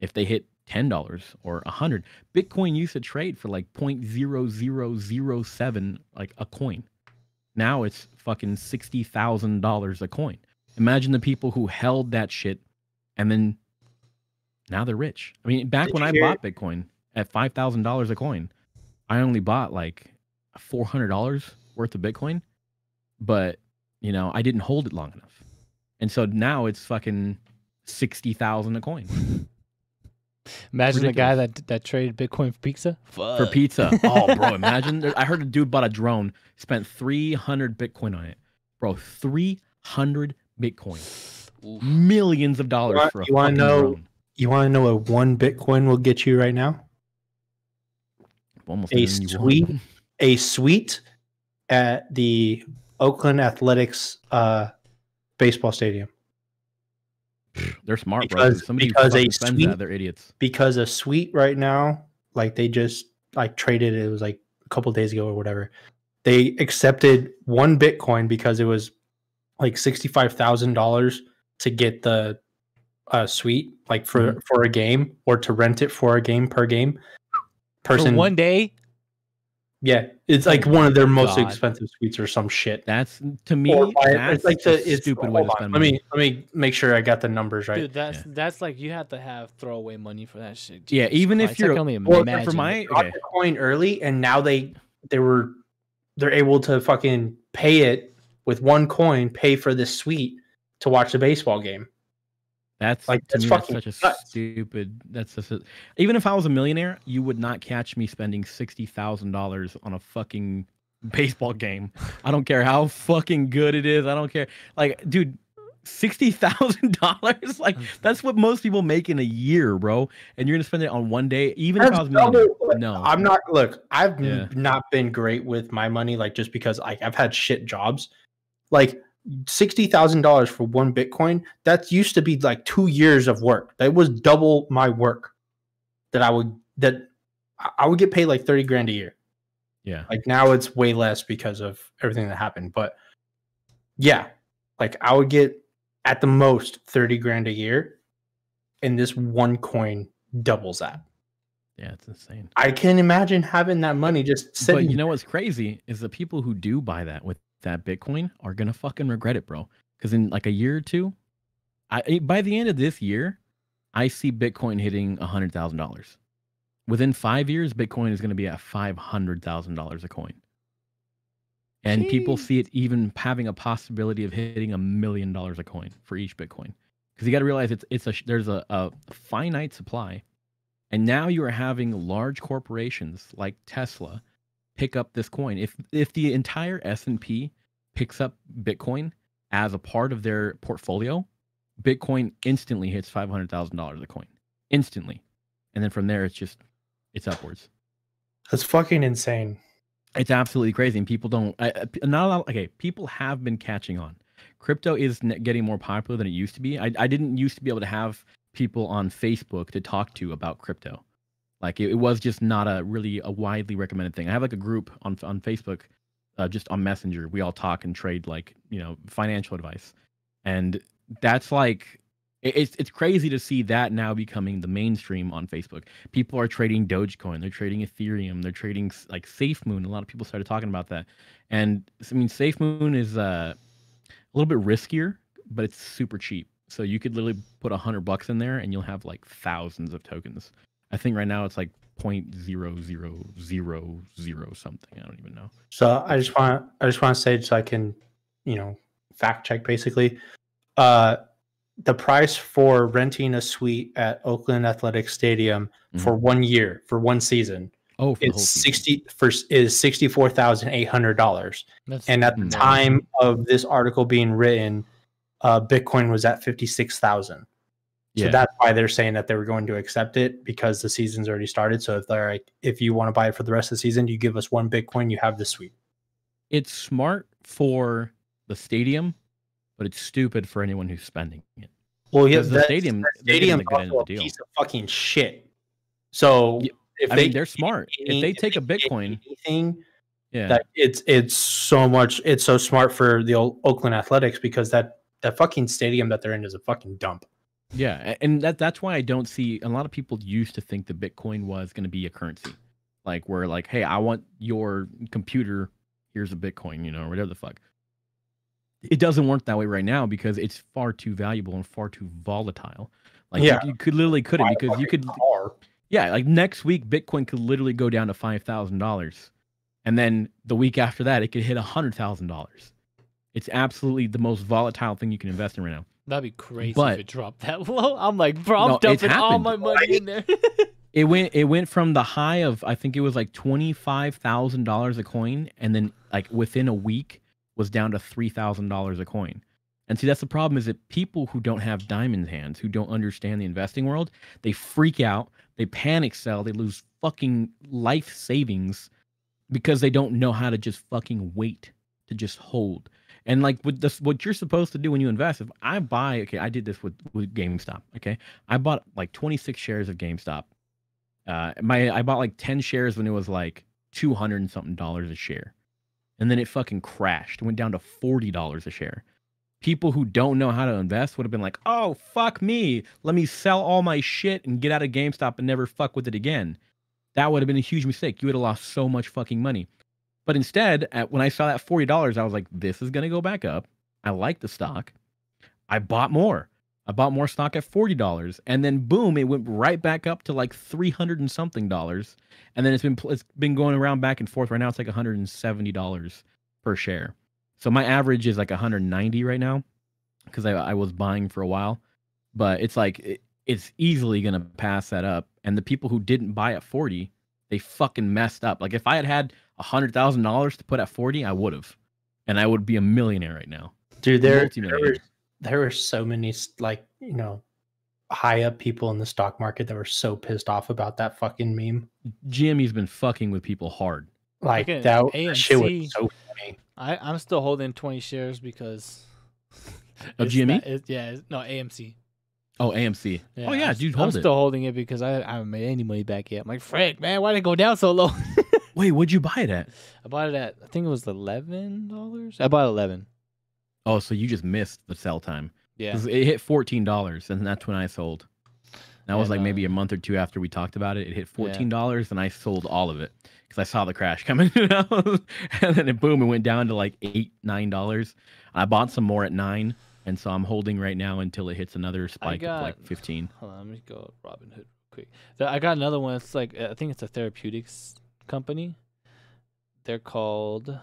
S3: If they hit ten dollars or a hundred, Bitcoin used to trade for like 0.0007 like a coin. Now it's fucking sixty thousand dollars a coin. Imagine the people who held that shit and then now they're rich. I mean, back
S2: Did
S3: when I
S2: hear-
S3: bought Bitcoin at five thousand dollars a coin, I only bought like four hundred dollars worth of Bitcoin, but you know I didn't hold it long enough, and so now it's fucking sixty thousand a coin
S1: Imagine the guy that that traded Bitcoin for pizza.
S3: for pizza. Oh, bro, imagine! there- I heard a dude bought a drone, spent three hundred Bitcoin on it, bro. Three hundred Bitcoin,
S1: Oof.
S3: millions of dollars
S2: want-
S3: for a
S2: you wanna
S3: fucking
S2: know-
S3: drone.
S2: You want to know what one Bitcoin will get you right now?
S3: Almost
S2: a
S3: anything
S2: sweet- A suite at the Oakland Athletics uh, baseball stadium
S3: They're smart,
S2: Because-
S3: bro. Somebody
S2: because
S3: who
S2: a sweet-
S3: that, they're idiots.
S2: because a suite right now, like they just like traded it was like a couple days ago or whatever. They accepted one Bitcoin because it was like sixty five thousand dollars to get the uh, suite, like for for a game, or to rent it for a game per game.
S1: For
S2: Person,
S1: one day.
S2: Yeah, it's like one of their
S1: my
S2: most
S1: God.
S2: expensive suites or some shit.
S3: That's to me.
S2: Or buy.
S3: That's
S2: it's like
S3: a
S2: the it's
S3: stupid way to
S2: on,
S3: spend
S2: Let
S3: money.
S2: me let me make sure I got the numbers right.
S1: Dude, that's
S3: Yeah.
S1: that's like you have to have throwaway money for that shit.
S3: Yeah, even if
S1: Christ, I
S3: you're-
S1: can only
S2: Well, for
S1: imagine.
S3: for my okay,
S2: the coin early and now they they were they're able to fucking pay it with one coin pay for this suite to watch the baseball game
S3: that's
S2: like, that's
S3: me that's such a
S2: nuts.
S3: stupid. That's just a, even if I was a millionaire, you would not catch me spending sixty thousand dollars on a fucking baseball game. I don't care how fucking good it is. I don't care. Like, dude. Sixty thousand dollars, like that's what most people make in a year, bro. And you're gonna spend it on one day, even if I was millionaire.
S2: double-
S3: No,
S2: i'm not look i've
S3: Yeah.
S2: not been great with my money like just because like i've had shit jobs like $60000 for one bitcoin that used to be like two years of work that was double my work that i would that I- would get paid like 30 grand a year
S3: yeah,
S2: Like now it's way less because of everything that happened. But yeah, like I would get at the most 30 grand a year, and this one coin doubles that.
S3: yeah, it's insane.
S2: I can imagine having that money just sitting.
S3: But you know what's crazy is the people who do buy that with that Bitcoin are gonna fucking regret it, bro. Because in like a year or two, I eh, by the end of this year, I see Bitcoin hitting a hundred thousand dollars. Within five years, Bitcoin is gonna be at five hundred thousand dollars a coin. And people see it even having a possibility of hitting a million dollars a coin for each Bitcoin. Because you got to realize it's it's a there's a, a finite supply, and now you are having large corporations like Tesla pick up this coin. If if the entire S and P picks up Bitcoin as a part of their portfolio, Bitcoin instantly hits five hundred thousand dollars a coin, instantly, and then from there it's just it's upwards.
S2: that's fucking insane.
S3: It's absolutely crazy, and people don't. I, I- not a lot. Okay, people have been catching on. Crypto is getting more popular than it used to be. I, I didn't used to be able to have people on Facebook to talk to about crypto. Like it, it was just not a really a widely recommended thing. I have like a group on on Facebook, uh, just on Messenger. We all talk and trade like you know financial advice, and that's like it- it's it's crazy to see that now becoming the mainstream on Facebook people are trading Dogecoin, they're trading Ethereum, they're trading like SafeMoon. A lot of people started talking about that, and I mean SafeMoon is uh, a little bit riskier, but it's super cheap. So you could literally put a hundred bucks in there, and you'll have like thousands of tokens. I think right now it's like point zero zero zero zero something. I don't even know.
S2: So I just want I just want to say so I can, you know, fact check basically. Uh the price for renting a suite at Oakland Athletic Stadium
S3: Mhm.
S2: for one year for one season
S3: Oh, for the whole
S2: is sixty four thousand eight hundred dollars. And at the
S3: Mm.
S2: time of this article being written, uh, Bitcoin was at fifty six thousand. So
S3: Yeah.
S2: that's why they're saying that they were going to accept it because the season's already started. So if they're like, if you want to buy it for the rest of the season, you give us one Bitcoin, you have the suite.
S3: It's smart for the stadium, but it's stupid for anyone who's spending it.
S2: Well, yeah,
S3: the stadium-
S2: that
S3: they're getting
S2: stadium's
S3: the of
S2: also a piece of fucking shit. So
S3: Yeah,
S2: if
S3: I
S2: they
S3: mean, they're smart.
S2: any-
S3: If they take a
S2: get
S3: Bitcoin,
S2: anything,
S3: yeah,
S2: that it's it's so much it's so smart for the old Oakland Athletics because that that fucking stadium that they're in is a fucking dump.
S3: Yeah, and that that's why I don't see a lot of people used to think that Bitcoin was going to be a currency, like where like, hey, I want your computer, here's a Bitcoin, you know, or whatever the fuck. it doesn't work that way right now because it's far too valuable and far too volatile. Like
S2: Yeah.
S3: you, you could literally couldn't
S2: Buy
S3: because you could
S2: car.
S3: yeah, like next week Bitcoin could literally go down to five thousand dollars. And then the week after that it could hit a hundred thousand dollars. It's absolutely the most volatile thing you can invest in right now.
S1: That'd be crazy
S3: But-
S1: if it dropped that low. I'm like, bro, I'm
S3: No,
S1: dumping all my money in there.
S3: It went it went from the high of I think it was like twenty five thousand dollars a coin, and then like within a week was down to three thousand dollars a coin. And see that's the problem is that people who don't have diamond hands, who don't understand the investing world, they freak out, they panic sell, they lose fucking life savings because they don't know how to just fucking wait to just hold. And like with this, what you're supposed to do when you invest, if I buy, okay, I did this with with GameStop. Okay, I bought like 26 shares of GameStop. Uh, my I bought like 10 shares when it was like 200 and something dollars a share, and then it fucking crashed, went down to 40 dollars a share. People who don't know how to invest would have been like, "Oh fuck me, let me sell all my shit and get out of GameStop and never fuck with it again." That would have been a huge mistake. You would have lost so much fucking money. But instead, at, when I saw that forty dollars, I was like, "This is gonna go back up." I like the stock. I bought more. I bought more stock at forty dollars, and then boom, it went right back up to like three hundred and something dollars, and then it's been it's been going around back and forth. Right now, it's like one hundred and seventy dollars per share. So my average is like one hundred ninety right now, because I, I was buying for a while, but it's like it, it's easily gonna pass that up. And the people who didn't buy at forty, they fucking messed up. Like if I had had hundred thousand dollars to put at forty, I would have, and I would be a millionaire right now.
S2: Dude, there, there
S3: multimillionaire.
S2: were there were so many like you know high up people in the stock market that were so pissed off about that fucking meme.
S3: Jimmy's been fucking with people hard.
S2: Like
S1: Fucking
S2: that, that shit
S1: AMC.
S2: was so funny.
S1: I, I'm still holding 20 shares because.
S3: Of
S1: it's
S3: GME?
S1: not- yeah, no, AMC.
S3: Oh, AMC. oh yeah,
S1: I'm,
S3: dude,
S1: I'm
S3: it.
S1: still holding it because I, I haven't made any money back yet. I'm like, Frank, man, why did it go down so low?
S3: Wait, what'd you buy it at?
S1: I bought it at, I think it was $11. I bought 11
S3: Oh, so you just missed the sell time.
S1: Yeah.
S3: It hit fourteen dollars, and that's when I sold. That was
S1: And,
S3: like
S1: uh,
S3: maybe a month or two after we talked about it. It hit fourteen dollars, and I sold all of it because I saw the crash coming. You know? and then it boom, it went down to like eight, nine dollars. I bought some more at nine, and so I'm holding right now until it hits another spike of like
S1: got-
S3: fifteen.
S1: Hold on, let me go Robin Hood quick. I got another one. It's like I think it's a therapeutics company. They're called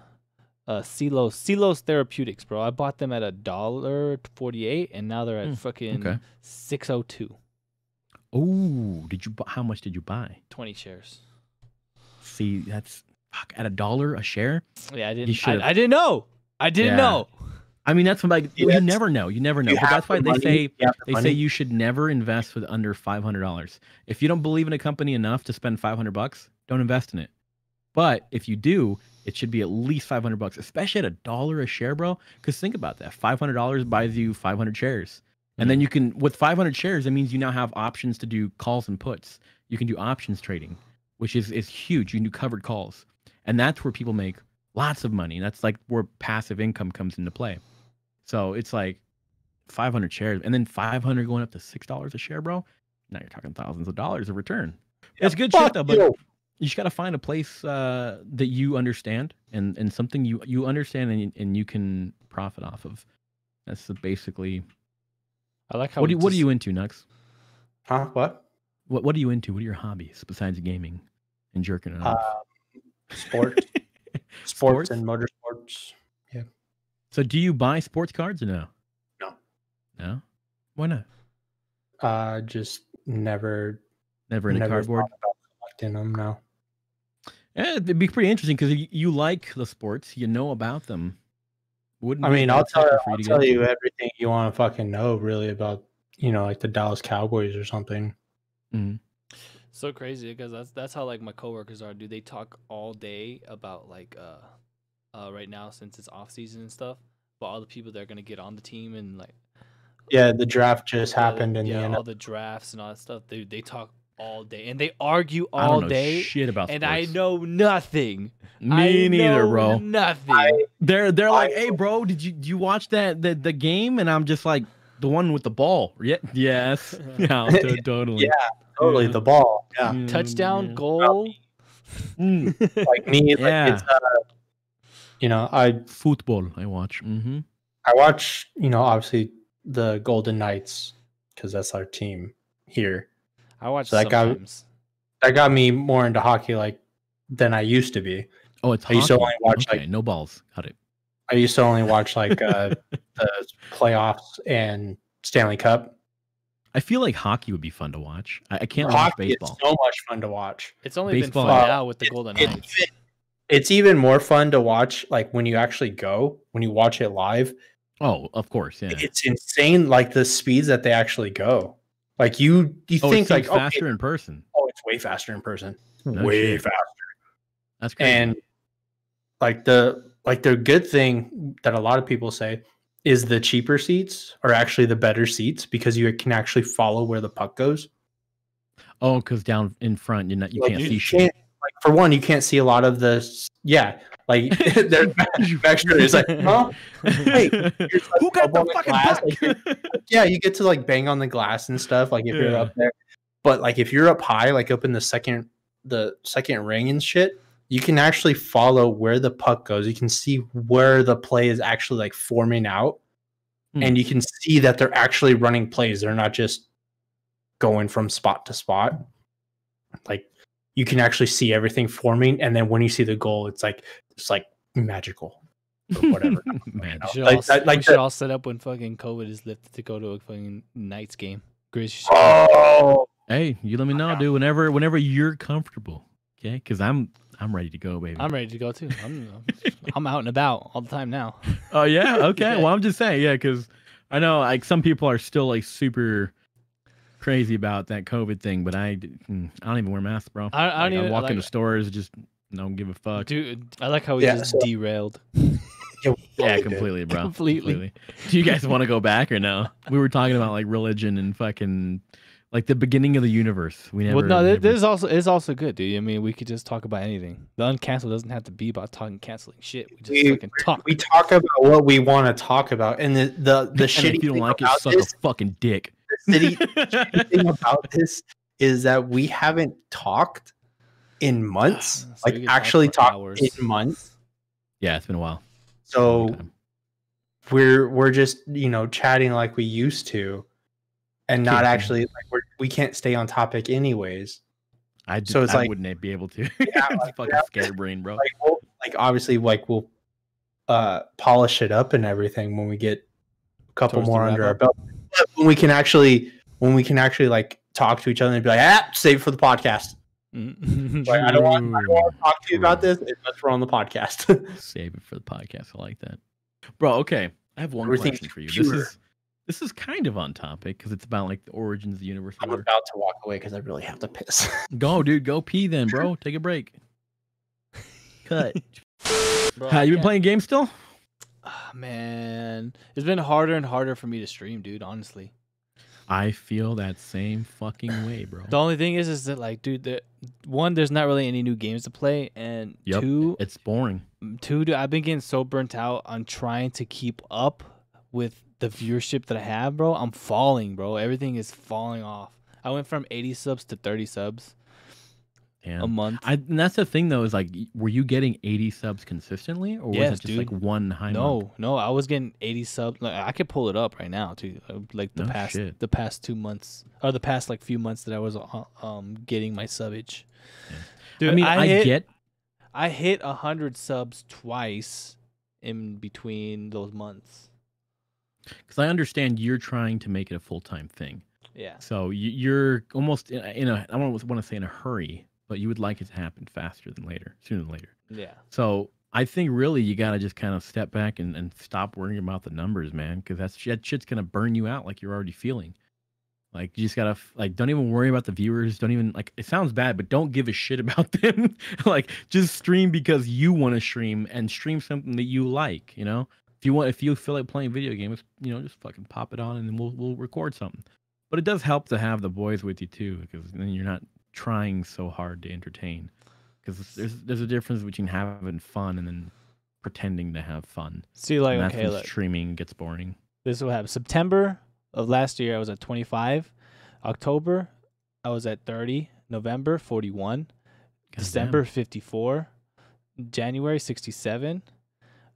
S1: uh Celos Celos Therapeutics, bro. I bought them at a dollar forty eight, and now they're at
S3: Hmm,
S1: fucking
S3: okay.
S1: six oh two.
S3: Oh, did you? bu- How much did you buy?
S1: 20 shares.
S3: See, that's fuck at a dollar a share.
S1: Yeah, I didn't.
S3: should've-
S1: I, I didn't know. I didn't
S3: Yeah.
S1: know.
S3: I mean, that's what, like
S2: Yeah,
S3: you
S2: that's-
S3: never know. You never know.
S2: You
S3: But that's why
S2: the
S3: they
S2: money,
S3: say
S2: you have the
S3: They say you should never invest with under five hundred dollars. If you don't believe in a company enough to spend five hundred bucks, don't invest in it. But if you do, it should be at least five hundred bucks, especially at a dollar a share, bro. Because think about that: five hundred dollars buys you five hundred shares, and then you can with five hundred shares, that means you now have options to do calls and puts. You can do options trading, which is is huge. You can do covered calls, and that's where people make lots of money. That's like where passive income comes into play. So it's like 500 shares and then 500 going up to six dollars a share bro now you're talking thousands of dollars of return it's good shit though but
S2: you.
S3: You just got to find a place uh, that you understand and and something you you understand and, and you can profit off of that's the basically
S1: I like how.
S3: what do you, what are you into nux
S2: Huh? What?
S3: what what are you into what are your hobbies besides gaming and jerking it
S2: Uh,
S3: off
S2: sports, sports,
S3: Sports?
S2: and motorsports. Yeah.
S3: So do you buy sports cards or no
S2: No.
S3: no why not
S2: Uh, just never,
S3: never in a
S2: never
S3: cardboard
S2: thought about collecting them. No.
S3: Yeah, it'd be pretty interesting because you, you like the sports, you know about them. Wouldn't
S2: I mean, I'll tell,
S3: sector for
S2: I'll tell you everything you want to fucking know, really, about you know, like the Dallas Cowboys or something.
S1: So crazy because that's that's how like my coworkers are. Do they talk all day about like uh, uh, right now since it's off season and stuff. But all the people that are gonna get on the team and like
S2: Yeah, the draft just
S1: yeah,
S2: happened and
S1: yeah,
S2: the
S1: all the drafts and all that stuff. They they talk all day and they argue
S3: I
S1: all
S3: don't know
S1: day.
S3: shit about
S1: And
S3: sports.
S1: I know nothing.
S3: Me
S1: I
S3: neither,
S1: know
S3: bro.
S1: Nothing.
S2: I-
S3: They're they're like, hey, bro, did you do you watch that the the game? And I'm just like, the one with the ball. Yeah, yes, yeah, to- totally.
S2: Yeah, totally
S3: Yeah.
S2: the ball. Yeah,
S3: Yeah,
S1: Touchdown,
S3: yeah.
S1: goal.
S3: Mm,
S2: like me, like
S3: Yeah.
S2: it's uh, you know, I
S3: football, I watch. hmm
S2: I watch, you know, obviously the Golden Knights because that's our team here.
S1: I watch
S2: So that got- That got me more into hockey like than I used to be.
S3: Oh, it's
S2: I used to only watch,
S3: okay,
S2: like-
S3: no balls. Got it.
S2: I used to only watch like uh, the playoffs and Stanley Cup.
S3: I feel like hockey would be fun to watch. I, I can't watch
S2: Hockey is
S3: baseball.
S2: so much fun to watch.
S1: It's only
S3: Baseball-
S1: been fun
S2: Uh,
S1: now with the
S2: it-
S1: Golden
S2: it-
S1: Knights.
S2: it- it's even more fun to watch like when you actually go when you watch it live
S3: Oh, of course, yeah.
S2: it's insane like the speeds that they actually go like you you
S3: oh,
S2: think
S3: it
S2: like
S3: seems
S2: okay,
S3: faster in person.
S2: oh it's way faster in person hmm.
S3: No
S2: way
S3: shit.
S2: faster
S3: That's crazy.
S2: and like the like the good thing that a lot of people say is the cheaper seats are actually the better seats because you can actually follow where the puck goes
S3: oh, because down in front, you're not, you
S2: Like,
S3: can't
S2: you
S3: see shit.
S2: can't- like for one you can't see a lot of the yeah like there's extra it's like huh Hey,
S3: Who got the fucking
S2: glass, like, yeah, you get to like bang on the glass and stuff, like if you're up there. But like if you're up high, like up in the second the second ring and shit, you can actually follow where the puck goes. You can see where the play is actually like forming out.
S3: Hmm.
S2: And you can see that they're actually running plays. They're not just going from spot to spot. Like you can actually see everything forming. And then when you see the goal, it's like it's like magical or whatever.
S3: Man,
S1: We should,
S2: Like
S1: all,
S2: that- like
S1: we should all set up when fucking COVID is lifted to go to a fucking Knights game. Grizz, you should-
S2: oh,
S3: hey, you let me know, dude. Whenever, whenever you're comfortable, okay? Because I'm, I'm ready to go, baby.
S1: I'm ready to go too. I'm, I'm out and about all the time now.
S3: Oh yeah, okay.
S1: Yeah.
S3: Well, I'm just saying, yeah, because I know like some people are still like super crazy about that COVID thing, but I, d- mm, I don't even wear masks, bro.
S1: I- I don't
S3: Like,
S1: even-
S3: walk
S1: like-
S3: into stores, just don't give a fuck.
S1: Dude, I like how we
S2: Yeah,
S1: just
S2: so-
S1: derailed.
S2: yeah,
S3: yeah, completely, bro.
S1: Completely.
S3: Do you guys want to go back or no? We were talking about like religion and fucking like the beginning of the universe. We never.
S1: well, no,
S3: never-
S1: this, this is also it's also good, dude. I mean, we could just talk about anything. The uncancel doesn't have to be about talking canceling shit. We just
S2: We-
S1: fucking talk.
S2: we talk about what we want to talk about, and the the, the
S3: and
S2: shitty
S3: if you don't
S2: thing
S3: like it,
S2: about
S3: suck
S2: this,
S3: a fucking dick.
S2: the shitty, shitty thing about this is that we haven't talked in months,
S1: So
S2: like
S1: we could talk
S2: actually
S1: for
S2: in months.
S3: Yeah, it's been a while.
S2: So
S3: Long time.
S2: we're we're just you know chatting like we used to, and not
S3: Yeah.
S2: actually like we're we can't stay on topic anyways.
S3: I d-
S2: so it's
S3: I
S2: like-
S3: wouldn't be able to.
S2: Yeah,
S3: it's
S2: like,
S3: fucking
S2: yeah.
S3: scatterbrain, bro.
S2: Like we'll, like obviously like we'll uh polish it up and everything when we get a couple
S1: Towards
S2: more under our belt. When we can actually when we can actually like talk to each other and be like, ah, save for the podcast.
S1: Mm.
S2: Like, I don't want I don't want to talk to you about this unless we're on the podcast.
S3: Save it for the podcast. I like that, bro. Okay, I have one
S2: Everything's
S3: question for you.
S2: pure.
S3: This is this is kind of on topic because it's about like the origins of the universe. or
S2: I'm
S3: whatever.
S2: about to walk away because I really have to piss.
S3: Go, dude. Go pee then, bro. Take a break. Cut.
S1: Bro,
S3: How you been playing games still?
S1: Ah, man, it's been harder and harder for me to stream, dude. Honestly,
S3: I feel that same fucking way, bro.
S1: the only thing is, is that like, dude, the one, there's not really any new games to play, and
S3: Yep.
S1: two,
S3: It's boring.
S1: two, dude, I've been getting so burnt out on trying to keep up with the viewership that I have, bro. I'm falling, bro. Everything is falling off. I went from 80 subs to 30 subs a month.
S3: I, and that's the thing though is like, were you getting 80 subs consistently, or was
S1: Yes,
S3: it just like
S1: dude.
S3: one high? month?
S1: No, no, I was getting 80 subs. Like, I could pull it up right now, too. uh, Like the
S3: No
S1: past,
S3: shit.
S1: the past two months, or the past like few months that I was uh, um getting my subage.
S3: Yeah.
S1: Dude,
S3: I mean, I,
S1: hit,
S3: get
S1: I hit hundred subs twice in between those months.
S3: because I understand you're trying to make it a full time thing.
S1: Yeah,
S3: So you're almost in a, in a I don't want to say in a hurry, but you would like it to happen faster than later, sooner than later.
S1: yeah.
S3: So I think really you got to just kind of step back and, and stop worrying about the numbers, man, because that's that shit's gonna burn you out like you're already feeling. Like you just gotta like don't even worry about the viewers. Don't even like it sounds bad, but don't give a shit about them. like just stream because you want to stream and stream something that you like. You know, if you want, if you feel like playing video games, you know, just fucking pop it on and then we'll we'll record something. But it does help to have the boys with you too, because then you're not trying so hard to entertain. Because there's there's a difference between having fun and then pretending to have fun.
S1: See, like,
S3: and
S1: okay, look,
S3: streaming gets boring.
S1: this is what happened. September of last year, I was at 25. October, I was at 30. November, 41.
S3: God
S1: December 54, January 67,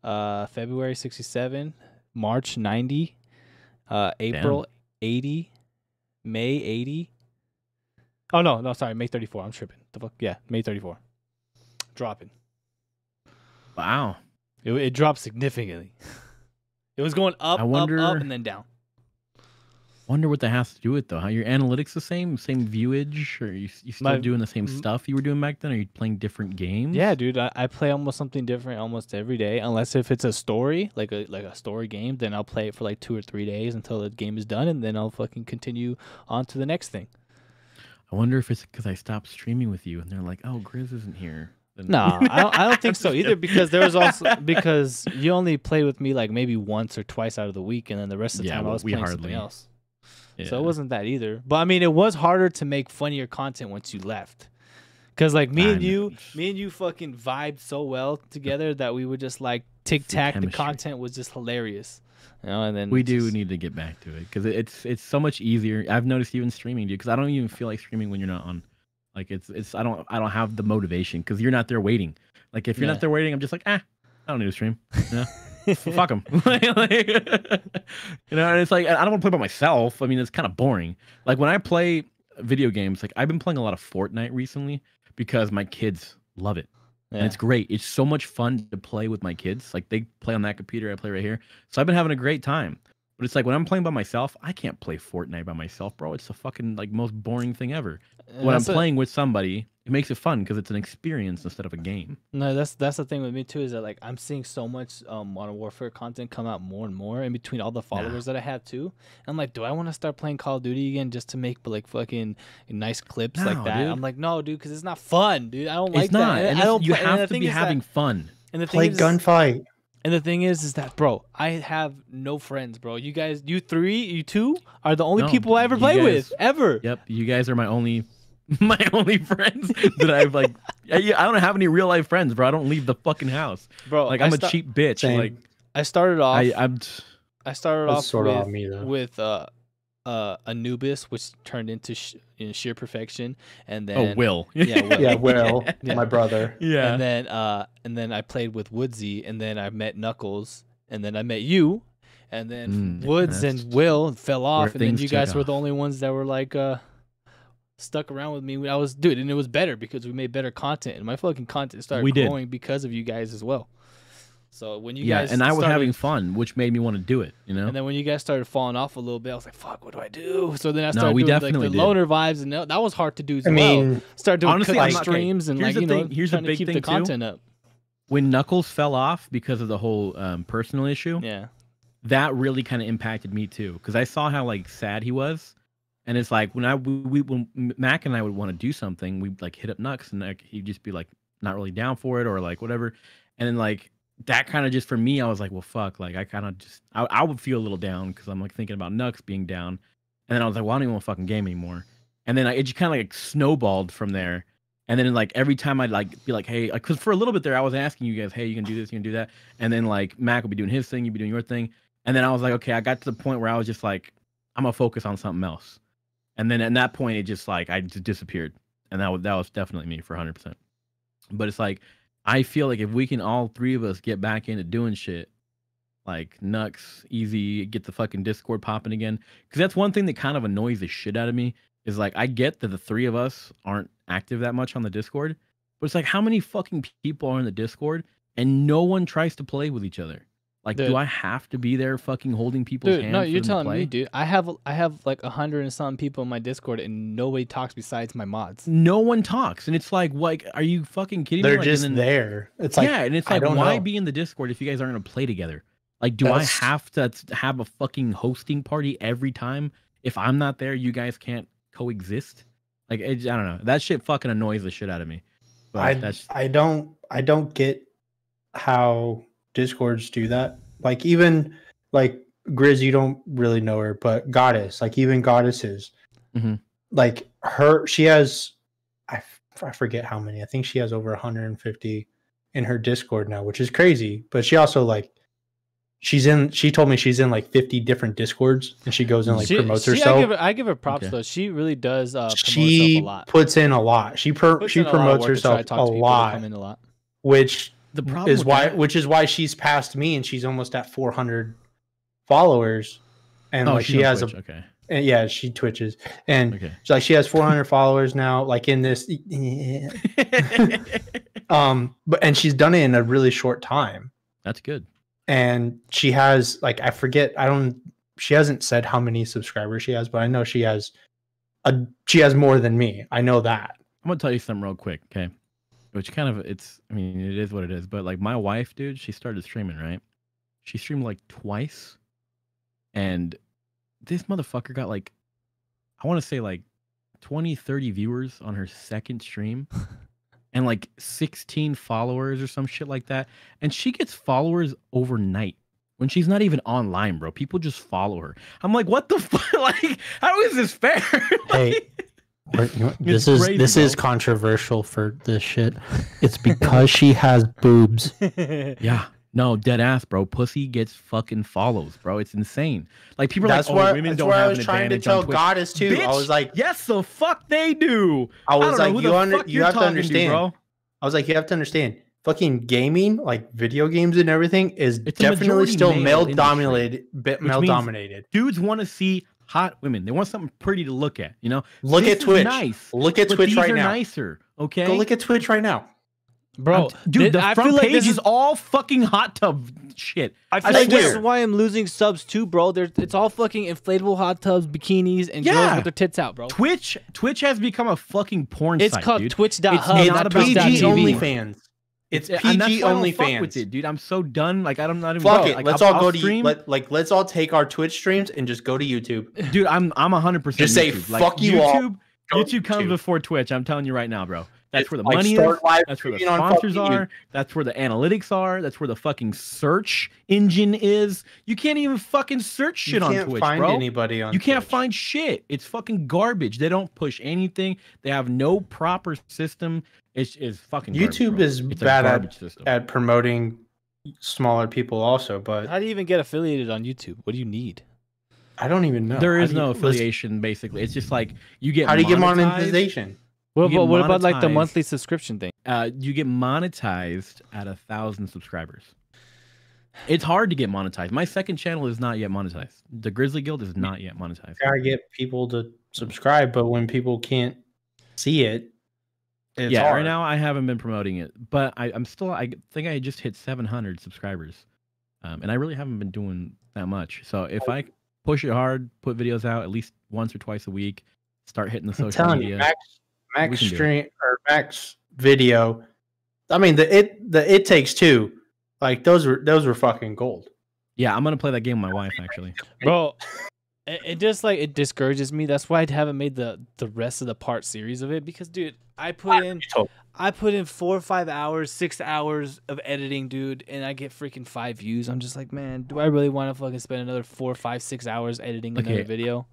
S1: uh, February 67, March 90, uh, April 80, May 80. Oh no, no, sorry, May 34. I'm tripping. The fuck? Yeah, May 34. Dropping.
S3: Wow.
S1: It, it dropped significantly. It was going up,
S3: I
S1: up,
S3: wonder-
S1: up, and then down.
S3: Wonder what that has to do with though. How your analytics the same, same viewage, or you you still
S1: My-
S3: doing the same stuff you were doing back then? Are you playing different games?
S1: Yeah, dude, I, I play almost something different almost every day, unless if it's a story, like a like a story game, then I'll play it for like two or three days until the game is done, and then I'll fucking continue on to the next thing.
S3: I wonder if it's because I stopped streaming with you, and they're like, "Oh, Grizz isn't here." Then-
S1: No, I don't, I don't think so either because there was also because you only played with me like maybe once or twice out of the week, and then the rest of the
S3: Yeah,
S1: time I was playing
S3: hardly-
S1: something else.
S3: Yeah.
S1: So it wasn't that either. But I mean, it was harder to make funnier content once you left. Cause like me
S3: I
S1: and
S3: know.
S1: you, me and you fucking vibed so well together that we would just like tic tac. The
S3: chemistry.
S1: content was just hilarious, you know. And then
S3: We do
S1: just-
S3: need to get back to it because it's it's so much easier. I've noticed even streaming, dude. Because I don't even feel like streaming when you're not on. Like it's it's I don't I don't have the motivation because you're not there waiting. Like if you're
S1: Yeah.
S3: not there waiting, I'm just like ah, I don't need to stream. You know? Fuck them. you know, and it's like I don't want to play by myself. I mean, it's kind of boring. Like when I play video games, like I've been playing a lot of Fortnite recently because my kids love it. And it's great. It's so much fun to play with my kids. Like they play on that computer, I play right here. So I've been having a great time. But it's like when I'm playing by myself, I can't play Fortnite by myself, bro. It's the fucking like most boring thing ever.
S1: And
S3: when I'm playing with somebody, it makes it fun because it's an experience instead of a game.
S1: No, that's that's the thing with me too. Is that like I'm seeing so much um Modern Warfare content come out more and more in between all the followers that I have too. I'm like, do I want to start playing Call of Duty again just to make like fucking nice clips like that?
S3: dude.
S1: I'm like, no, dude, because it's not fun, dude. I don't like
S3: it's not.
S1: that.
S3: And
S1: I
S3: it's-
S1: don't.
S3: you
S1: play-
S3: have to be
S1: is that-
S3: having fun.
S1: and the thing
S2: Play
S1: is,
S2: gunfight.
S1: and the thing is, is that bro, I have no friends, bro. You guys, you three, you two are the only
S3: No,
S1: people I ever play
S3: guys-
S1: with ever.
S3: Yep, you guys are my only my only friends that I've like I, I don't have any real life friends, bro. I don't leave the fucking house.
S1: Bro,
S3: Like
S1: I
S3: I'm a cheap bitch.
S2: Same.
S3: Like
S1: I started off.
S3: I I'm t-
S1: I started off
S2: sort
S1: with
S2: of me
S1: with uh uh Anubis, which turned into sh- in sheer perfection, and then
S3: oh Will.
S1: yeah, Will.
S2: yeah, Will,
S1: Yeah.
S2: my brother.
S3: yeah.
S1: and then uh and then I played with Woodsy, and then I met Knuckles, and then I met you, and then
S3: Mm,
S1: Woods and Will fell off, and then you
S3: took
S1: guys were the only ones that were like uh stuck around with me. when I was dude, and it was better because we made better content, and my fucking content started
S3: We did.
S1: growing because of you guys as well. So when you
S3: yeah,
S1: guys
S3: and I was having fun, which made me want to do it. You know.
S1: and then when you guys started falling off a little bit, I was like, "Fuck, what do I do?" So then I
S3: No,
S1: started
S3: we
S1: doing like the
S3: did.
S1: loner vibes, and that that was hard to do as
S2: I
S1: well.
S2: mean,
S1: Start doing
S3: honestly,
S1: cooking
S3: I'm okay,
S1: streams and
S3: here's
S1: like
S3: the
S1: you know,
S3: thing- here's the
S1: trying to
S3: big
S1: keep
S3: thing
S1: the
S3: too.
S1: content up.
S3: when Knuckles fell off because of the whole um, personal issue,
S1: Yeah,
S3: that really kind of impacted me too. Because I saw how like sad he was, and it's like when I we, when Mac and I would want to do something, we'd like hit up Nux, and like, he'd just be like not really down for it or like whatever, and then like that kind of just for me, I was like, well, fuck, like I kind of just I, I would feel a little down because I'm like thinking about Nux being down, and then I was like, well, I don't even want to fucking game anymore, and then I, it just kind of like snowballed from there. And then like every time I'd like be like, hey, like, cause for a little bit there, I was asking you guys, hey, you can do this, you can do that, and then like Mac would be doing his thing, you'd be doing your thing, and then I was like, okay, I got to the point where I was just like, I'm gonna focus on something else, and then at that point, it just like I just disappeared, and that was that was definitely me for 100. percent But it's like I feel like if we can all three of us get back into doing shit, like Nux, Easy, get the fucking Discord popping again, because that's one thing that kind of annoys the shit out of me is like I get that the three of us aren't active that much on the Discord, but it's like how many fucking people are in the Discord and no one tries to play with each other. Like,
S1: Dude.
S3: do I have to be there fucking holding people's
S1: dude.
S3: hands?
S1: No,
S3: for
S1: you're
S3: them to
S1: telling me, dude. I have I have like a hundred and some people in my Discord, and nobody talks besides my mods.
S3: No one talks, and it's like, like, are you fucking kidding me? they're? Like,
S2: just
S3: then-
S2: there. It's like
S3: yeah, and it's like, why
S2: know.
S3: be in the Discord if you guys aren't gonna play together? Like, do
S2: That's-
S3: I have to have a fucking hosting party every time? If I'm not there, you guys can't coexist. Like, it, I don't know. That shit fucking annoys the shit out of me. But
S2: I
S3: that's
S2: I don't I don't get how discords do that. Like even like Grizz, you don't really know her, but Goddess, like even goddesses,
S3: Mhm.
S2: like her, she has I, f- I forget how many. I think she has over 150 in her Discord now, which is crazy. But she also like she's in. She told me she's in like 50 different Discords, and she goes and like
S1: She-
S2: promotes
S1: she-
S2: herself.
S1: I give her, I give her props
S3: Okay.
S1: though. She really does uh, promote
S2: she
S1: herself a lot.
S2: puts in a lot. She per,
S1: Puts
S2: she
S1: in a lot of
S2: promotes
S1: to
S2: herself a
S1: to people that
S2: lot,
S1: Come in a lot.
S2: which
S3: the problem.
S2: is why
S3: that-
S2: which is why she's passed me and she's almost at 400 followers, and
S3: oh,
S2: like
S3: she's
S2: she has
S3: Twitch.
S2: a
S3: okay.
S2: and yeah, she twitches, and
S3: Okay.
S2: she's like she has 400 followers now. Like in this, um, but and she's done it in a really short time.
S3: That's good.
S2: and she has like I forget I don't she hasn't said how many subscribers she has, but I know she has a she has more than me. I know that.
S3: I'm gonna tell you something real quick, okay? Which kind of it's I mean it is what it is, but like my wife, dude, she started streaming, right? She streamed like twice, and this motherfucker got like I want to say like 20, 30 viewers on her second stream, and like 16 followers or some shit like that, and she gets followers overnight. When she's not even online, bro, people just follow her. I'm like, what the fuck? Like, how is this fair?
S2: Hey, this is
S3: crazy,
S2: this is controversial for this shit. It's because she has boobs.
S3: Yeah. No, dead ass, bro. Pussy gets fucking follows, bro. It's insane. Like people are
S2: That's
S3: like, oh,
S2: where
S3: women
S2: that's
S3: don't
S2: where I
S3: have
S2: was
S3: an
S2: trying to
S3: advantage on
S2: tell
S3: Twitch.
S2: Goddess too. I
S3: Bitch,
S2: was like,
S3: yes, the fuck they do.
S2: I was
S3: don't
S2: like, you under, you have to
S3: talking
S2: understand.
S3: bro.
S2: I was like, you have to understand. Fucking gaming, like video games and everything, is
S3: It's
S2: definitely still
S3: male
S2: male dominated. Bit male dominated.
S3: Dudes want to see hot women. They want something pretty to look at. You know,
S2: Look
S3: This
S2: at Twitch.
S3: Nice.
S2: Look at
S3: but
S2: Twitch
S3: these
S2: right
S3: are
S2: now.
S3: nicer. Okay.
S2: Go look at Twitch right now.
S1: Bro,
S3: I'm t- dude,
S1: thi-
S3: the
S1: I
S3: front
S1: feel like
S3: page
S1: this
S3: is all fucking hot tub shit.
S1: I feel
S2: I
S1: like this is why I'm losing subs too, bro. There's it's all fucking inflatable hot tubs, bikinis, and girls
S3: Yeah.
S1: with their tits out, bro.
S3: Twitch, Twitch has become a fucking porn
S1: It's
S3: site,
S1: called
S3: dude.
S1: Twitch.hub,
S3: It's
S2: It's
S3: not
S1: not
S3: about
S2: PG
S3: that
S1: Twitch.tv.
S2: only fans. It's
S3: that's
S2: PG
S3: why I don't
S2: only
S3: fuck
S2: fans.
S3: with it, dude. I'm so done. Like I don't not even.
S2: Fuck it.
S3: Like,
S2: let's
S3: I'll-
S2: all go
S3: I'll
S2: to
S3: stream.
S2: let, like let's all take our Twitch streams and just go to YouTube.
S3: Dude, I'm I'm 100 percent.
S2: Just say, "Fuck you all."
S3: YouTube,
S2: Go
S3: YouTube comes
S2: YouTube.
S3: before Twitch. I'm telling you right now, bro. That's
S2: Just,
S3: where the
S2: like,
S3: money is.
S2: live
S3: That's where the sponsors
S2: fucking
S3: are. That's where the analytics are. That's where the fucking search engine is. You can't even fucking search
S2: You
S3: shit on
S2: can't
S3: Twitch,
S2: find
S3: bro.
S2: anybody on.
S3: You can't
S2: Twitch.
S3: find shit. It's fucking garbage. They don't push anything. They have no proper system. It's, it's fucking garbage,
S2: YouTube
S3: bro.
S2: is
S3: it's a
S2: bad at-
S3: system.
S2: at promoting smaller people also, but
S1: How do you even get affiliated on YouTube? What do you need?
S2: I don't even know.
S3: There is
S2: How
S3: is
S2: you-
S3: no
S2: let's-
S3: affiliation. Basically, it's just like you get.
S2: How do you get monetization?
S1: What,
S3: get
S1: about what about like the monthly subscription thing?
S3: uh, you get monetized at a thousand subscribers. It's hard to get monetized. My second channel is not yet monetized. The Grizzly Guild is not yet monetized.
S2: Gotta get people to subscribe, but when people can't see it, it's
S3: yeah,
S2: hard.
S3: right now I haven't been promoting it, but I, I'm still. I think I just hit 700 subscribers, um, and I really haven't been doing that much. So if I push it hard, put videos out at least once or twice a week, start hitting the
S2: I'm
S3: social
S2: telling
S3: media.
S2: you, Max, Max
S3: We can do it.
S2: stream or Max video. I mean, the it the it takes two. Like those were those were fucking gold.
S3: yeah, I'm gonna play that game with my wife actually.
S1: Bro, it, it just like it discourages me. That's why I haven't made the the rest of the part series of it because dude, I put in I put in four or five hours, six hours of editing, dude, and I get freaking five views. I'm just like, man, do I really want to fucking spend another four, five, six hours editing
S3: Okay.
S1: another video?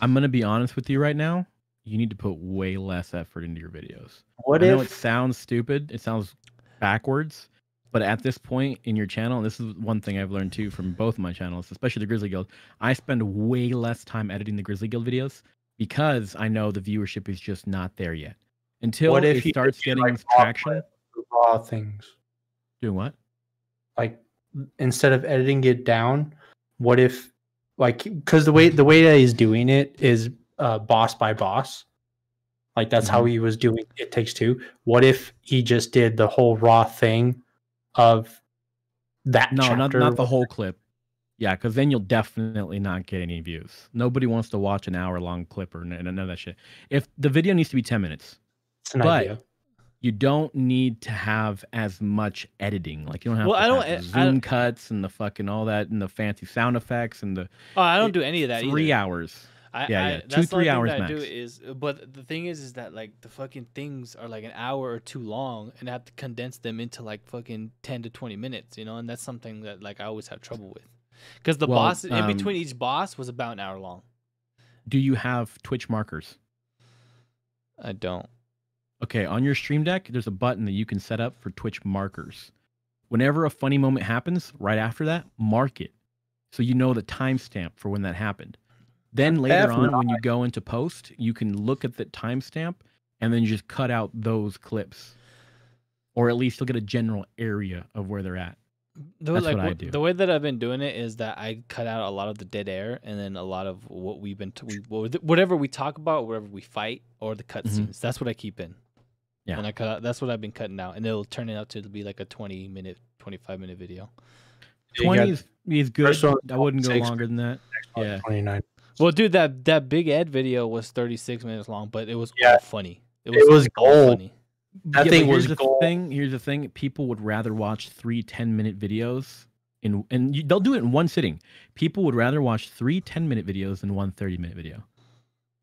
S3: I'm gonna be honest with you right now. You need to put way less effort into your videos.
S2: What
S3: I know it sounds stupid. It sounds backwards. But at this point in your channel, this is one thing I've learned too from both of my channels, especially the Grizzly Guild, I spend way less time editing the Grizzly Guild videos because I know the viewership is just not there yet. Until
S2: What if
S3: it starts getting
S2: like,
S3: traction.
S2: raw things
S3: Doing what?
S2: like instead of editing it down? What if like because the way mm-hmm. the way that he's doing it is uh, boss by boss. Like that's
S3: Mm-hmm.
S2: how he was doing It Takes Two. What if he just did the whole raw thing of that?
S3: No, not
S2: chapter?
S3: not the whole clip. Yeah, because then you'll definitely not get any views. Nobody wants to watch an hour long clip or n- none of that shit. If the video needs to be 10 minutes,
S2: It's an
S3: but-
S2: idea.
S3: you don't need to have as much editing. Like you don't have
S1: Well,
S3: to
S1: I don't-
S3: have the
S1: I- I-
S3: zoom cuts and the fucking all that and the fancy sound effects and the
S1: Oh, I don't
S3: It-
S1: do any of that
S3: three
S1: either.
S3: hours.
S1: I,
S3: Yeah,
S1: I,
S3: yeah, two, three hours
S1: that I do
S3: max.
S1: is, but the thing is, is that like the fucking things are like an hour or two long, and I have to condense them into like fucking ten to twenty minutes, you know, and that's something that like I always have trouble with, because the
S3: Well,
S1: boss in
S3: um,
S1: between each boss was about an hour long.
S3: Do you have Twitch markers?
S1: I don't.
S3: Okay, on your stream deck, there's a button that you can set up for Twitch markers. Whenever a funny moment happens, right after that, mark it. So you know the timestamp for when that happened. Then later on, when you go into post, you can look at the timestamp and then you just cut out those clips. Or at least you'll get a general area of where they're at.
S1: The,
S3: That's
S1: like,
S3: what I do.
S1: The way that I've been doing it is that I cut out a lot of the dead air, and then a lot of what we've been, t- we, whatever we talk about, whatever we fight, or the cutscenes. That's what I keep in.
S3: Mm-hmm. Yeah.
S1: And I cut out. That's what I've been cutting out, and it'll turn it out to be like a twenty minute, twenty five minute video.
S3: Twenty is, is good.
S2: first
S3: I wouldn't go longer than that. Yeah.
S2: 29.
S1: Well, dude, that that big Ed video was thirty six minutes long, but it was
S2: Yeah.
S1: all funny.
S2: It was
S1: all
S2: gold.
S1: funny.
S2: That
S3: Yeah,
S2: thing
S3: but here's
S2: was
S3: the
S2: gold.
S3: thing. Here's the thing. People would rather watch three 10 minute videos in, and you, they'll do it in one sitting. People would rather watch three 10 minute videos than one 30 minute video.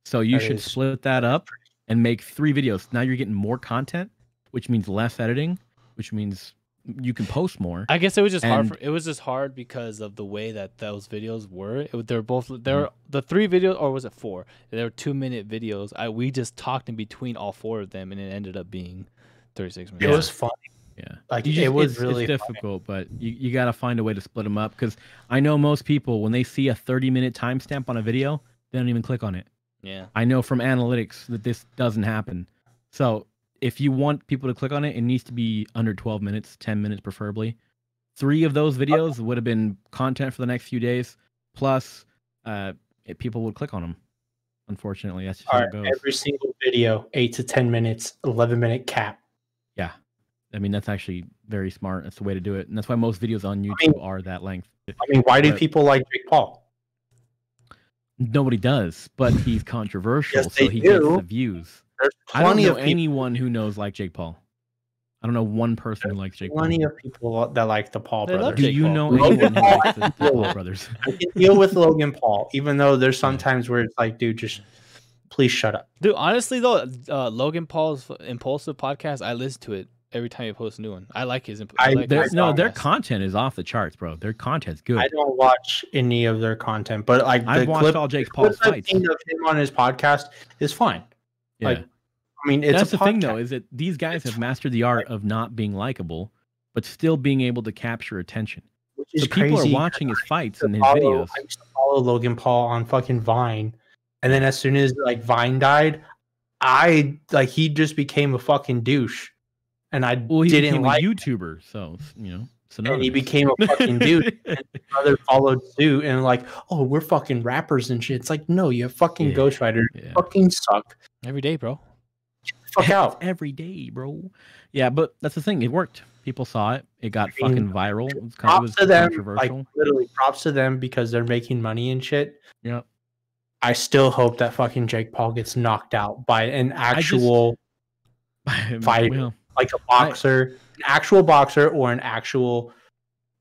S3: So you
S2: That
S3: should
S2: is-
S3: split that up and make three videos. Now you're getting more content, which means less editing, which means you can post more.
S1: I guess it was just hard. For, it was just hard because of the way that those videos were. It, they were both. They were
S3: Mm-hmm.
S1: the three videos, or was it four? They were two minute videos. I we just talked in between all four of them, and it ended up being thirty six minutes.
S2: It was fun.
S3: Yeah,
S2: Like,
S3: You
S2: it was
S3: it's,
S2: really
S3: it's
S2: funny.
S3: difficult, but you, you got to find a way to split them up because I know most people when they see a 30 minute timestamp on a video, they don't even click on it.
S1: yeah.
S3: I know from analytics that this doesn't happen. So if you want people to click on it, it needs to be under 12 minutes, 10 minutes preferably. Three of those videos would have been content for the next few days. Plus, uh, it, people would click on them. Unfortunately, that's just
S2: All
S3: how it goes.
S2: every single video, eight to 10 minutes, 11 minute cap.
S3: Yeah, I mean that's actually very smart. That's the way to do it, and that's why most videos on YouTube
S2: mean-
S3: are that length.
S2: I mean, why do
S3: But-
S2: people like Jake Paul?
S3: Nobody does, but he's controversial,
S2: Yes,
S3: so he gets the views.
S2: There's
S3: I don't
S2: plenty
S3: know
S2: of people,
S3: anyone who knows like Jake Paul. I don't know one person who likes Jake Paul.
S2: plenty of people that like the Paul
S1: They
S2: brothers.
S3: Do
S1: Jake
S3: you
S1: Paul.
S3: know
S2: Logan
S3: anyone who likes the, the
S2: deal
S3: Paul
S2: with.
S3: brothers?
S2: I can deal with Logan Paul, even though there's sometimes where it's like, dude, just please shut up.
S1: Dude, honestly though, uh, Logan Paul's Impaulsive podcast, I listen to it every time he posts a new one. I like his. Imp- I
S2: I-
S1: like
S3: Their-
S1: his
S3: no, their content is off the charts, bro. Their content's good.
S2: I don't watch any of their content, but like
S3: I've
S2: the
S3: watched
S2: clip,
S3: all Jake Paul's
S2: clips I've
S3: fights.
S2: seen of him on his podcast is fine.
S3: Yeah.
S2: like, I mean, it's
S3: That's
S2: a
S3: the thing, though, is that these guys
S2: It's
S3: have mastered the art of not being likable, but still being able to capture attention.
S2: which is
S3: So people
S2: crazy.
S3: are watching his fights and his
S2: follow-
S3: videos.
S2: I used to follow Logan Paul on fucking Vine, and then as soon as like Vine died, I like he just became a fucking douche, and I
S3: Well, he
S2: didn't
S3: became
S2: like.
S3: a YouTuber, so you know,
S2: and he became a fucking dude. and his brother followed suit, and like, oh, we're fucking rappers and shit. It's like, no, you fucking
S3: Yeah,
S2: ghostwriter.
S3: yeah.
S2: Fucking suck.
S1: every day, bro.
S2: Fuck out.
S3: every day, bro. Yeah, but that's the thing. It worked. People saw it. It got
S2: I mean,
S3: fucking viral. It was, kind of, it
S2: Props
S3: was
S2: to them, like literally props to them because they're making money and shit.
S3: yeah.
S2: I still hope that fucking Jake Paul gets knocked out by an
S3: just-
S2: actual Fighter.
S3: Well,
S2: like a boxer, an actual boxer, or an actual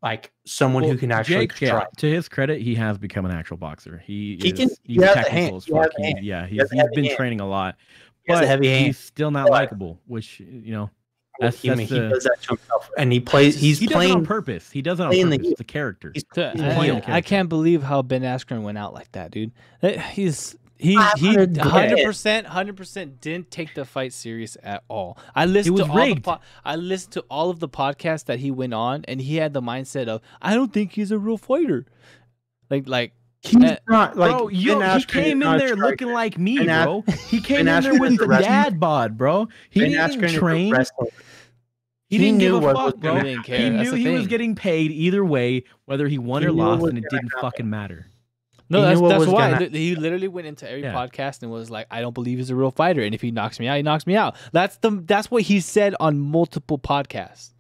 S2: like someone
S3: well,
S2: who can actually
S3: Jake, yeah, to his credit, he has become an actual boxer. He,
S2: He
S3: is,
S2: can- he
S3: he's
S2: has a
S3: technical
S2: hand,
S3: as
S2: he has
S3: fuck. He-
S2: hand.
S3: yeah,
S2: He
S3: he's,
S2: has a
S3: he's
S2: heavy
S3: been
S2: hand.
S3: training a lot.
S2: He has a
S3: but
S2: heavy hand.
S3: He's still not likable, which you know that's,
S2: he,
S3: that's
S2: he
S3: the,
S2: does that to himself, and he plays. He's
S3: he does it on purpose. He does it on
S2: playing the
S3: purpose. It's a character.
S2: He's, he's
S1: I,
S2: playing.
S3: the
S1: I can't believe how Ben Askren went out like that, dude. Eh, he's he he
S2: gonna do it.
S1: hundred percent hundred percent didn't take the fight serious at all. I listened
S3: was
S1: to all the po- I listened to all of the podcasts that he went on, and he had the mindset of I don't think he's a real fighter. Like like
S2: He's
S1: Uh,
S2: not like.
S3: bro, yo, he came in there
S2: striker.
S3: looking like me,
S2: Ben
S3: bro. He came
S2: Ben
S3: in there with the dad bod, bro. He
S2: Ben
S3: didn't
S2: Askren
S3: train. He,
S2: He
S3: didn't give a fuck, bro.
S1: He
S3: He.
S1: That's
S3: knew he was getting paid either way, whether he won
S2: He
S3: or lost, and it didn't fucking matter.
S1: No,
S2: He
S1: that's that's why
S2: gonna-
S1: he literally went into every
S3: Yeah.
S1: podcast and was like, I don't believe he's a real fighter, and if he knocks me out, he knocks me out. That's the that's what he said on multiple podcasts.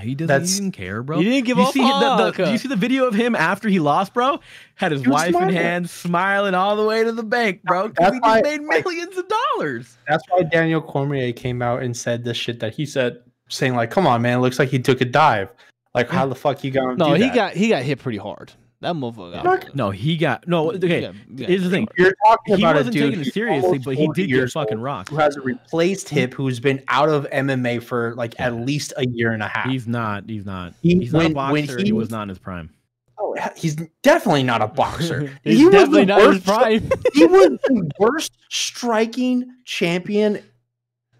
S3: He doesn't
S2: That's-
S3: even care, bro.
S1: He didn't give
S3: you
S1: a
S3: see the, the. Do you see the video of him after he lost, bro? Had his
S2: He was
S3: wife in hand, smiling all the way to the bank, bro. Because
S2: That's
S3: he
S2: why,
S3: just made millions of dollars.
S2: That's why Daniel Cormier came out and said the shit that he said, saying like, "Come on, man, it looks like he took a dive. Like, how the fuck you gonna
S1: No,
S2: do
S1: he
S2: that?
S1: got he got hit pretty hard. That motherfucker.
S2: Not-
S3: No, he got no. Okay,
S1: got- he
S3: here's the thing.
S2: You're talking
S3: He
S2: about
S3: wasn't
S2: dude
S3: taking it seriously, but he did get
S2: years
S3: fucking
S2: old,
S3: rocked.
S2: Who has a replaced hip? Who's been out of MMA for like at least a year and a half?
S3: He's not. He's not.
S2: He-
S3: he's not
S2: when-
S3: a boxer.
S2: when
S3: he,
S2: he-
S3: was not in his prime.
S2: Oh, he's definitely not a boxer.
S1: He's
S2: he was the
S1: not in his
S2: worst.
S1: prime.
S2: he was the worst striking champion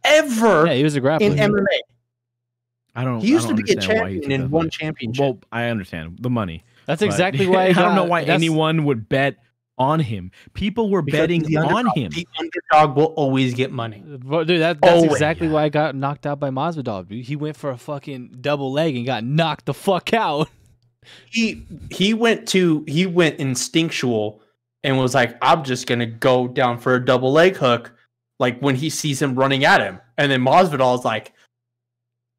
S2: ever
S1: yeah, he was a grappler.
S2: in MMA.
S3: I don't.
S2: He used
S3: I
S2: to
S3: don't
S2: be a
S3: understand why he
S2: champion
S3: took
S2: in one championship.
S3: Well, I understand the money.
S1: That's
S3: but
S1: exactly why.
S3: I
S1: he
S3: don't uh,
S1: know
S3: why anyone would bet on him. People were betting
S2: the
S3: on him.
S2: The underdog will always get money.
S1: Uh, Bro, dude, that, that's
S2: Always.
S1: exactly why I got knocked out by Masvidal. Dude. He went for a fucking double leg and got knocked the fuck out.
S2: He he went to he went instinctual and was like, I'm just gonna go down for a double leg hook. Like when he sees him running at him, and then Masvidal is like,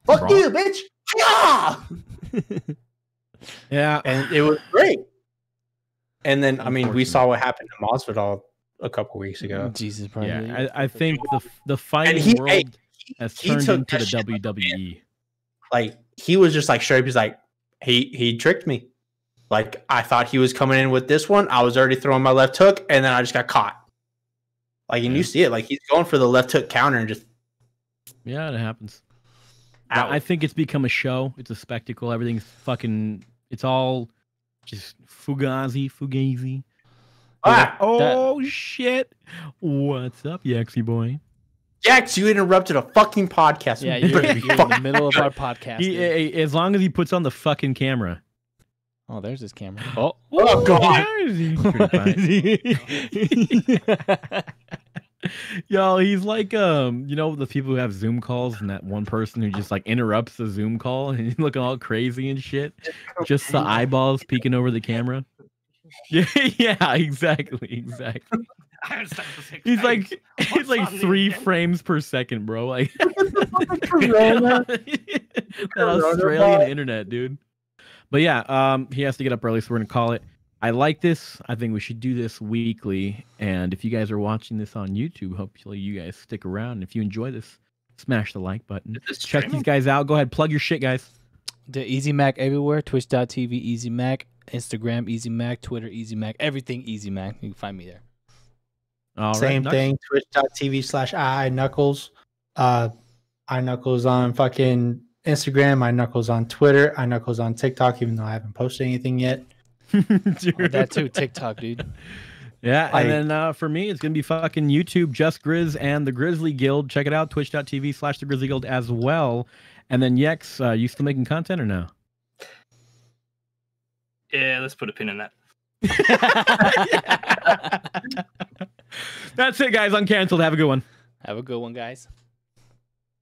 S2: "Fuck
S3: Bro.
S2: you, bitch!" Yeah!
S3: Yeah,
S2: and it was great. And then I mean, we saw what happened to Masvidal a couple weeks ago.
S1: Jesus, probably.
S3: yeah. I, I think the the fighting
S2: he-
S3: world
S2: hey,
S3: has
S2: he
S3: turned
S2: took
S3: into the
S2: that shit like a
S3: WWE.
S2: Like he was just like straight. up, He's like, he he tricked me. Like I thought he was coming in with this one. I was already throwing my left hook, and then I just got caught. Like, and
S3: Yeah.
S2: you see it. Like he's going for the left hook counter and just
S3: Yeah, it happens. But
S2: out.
S3: I think it's become a show. It's a spectacle. Everything's fucking. It's all just fugazi, fugazi.
S2: ah,
S3: Oh shit! What's up, Yaxi boy?
S2: Jax, you interrupted a fucking podcast.
S1: Yeah,
S2: You
S1: you're, you're in the middle of our podcast.
S3: He,
S1: dude.
S3: eh, as long as he puts on the fucking camera.
S1: oh, there's his camera. Oh,
S2: Oh, God.
S3: There he is. Pretty fine. Yo, he's like um, you know, the people who have Zoom calls and that one person who just like interrupts the Zoom call and he's looking all crazy and shit. Just the eyeballs peeking over the camera. Yeah, yeah, exactly, exactly. He's like he's like three frames per second, bro. Like that Australian internet, dude. But yeah, um, he has to get up early, so we're gonna call it. I like this. I think we should do this weekly. And if you guys are watching this on YouTube, hopefully you guys stick around. And if you enjoy this, smash the like button. Check these guys out. Go ahead, plug your shit, guys.
S1: the EasyyMacc everywhere. Twitch.tv EasyyMacc, Instagram EasyyMacc, Twitter EasyyMacc, everything EasyyMacc. You can find me there.
S3: All right,
S2: Same
S3: Nux.
S2: thing. Twitch.tv slash i knuckles. Uh, i knuckles on fucking Instagram. i knuckles on Twitter. i knuckles on TikTok. Even though I haven't posted anything yet.
S1: Oh, that too, TikTok, dude.
S3: Yeah,
S2: I-
S3: and then uh, for me, it's gonna be fucking YouTube, Just Grizz and the Grizzly Guild. Check it out, twitch.tv slash the Grizzly Guild as well. And then Yex, uh, you still making content or no?
S5: Yeah, let's put a pin in that.
S3: That's it, guys. Uncancelled. Have a good one.
S1: Have a good one, guys.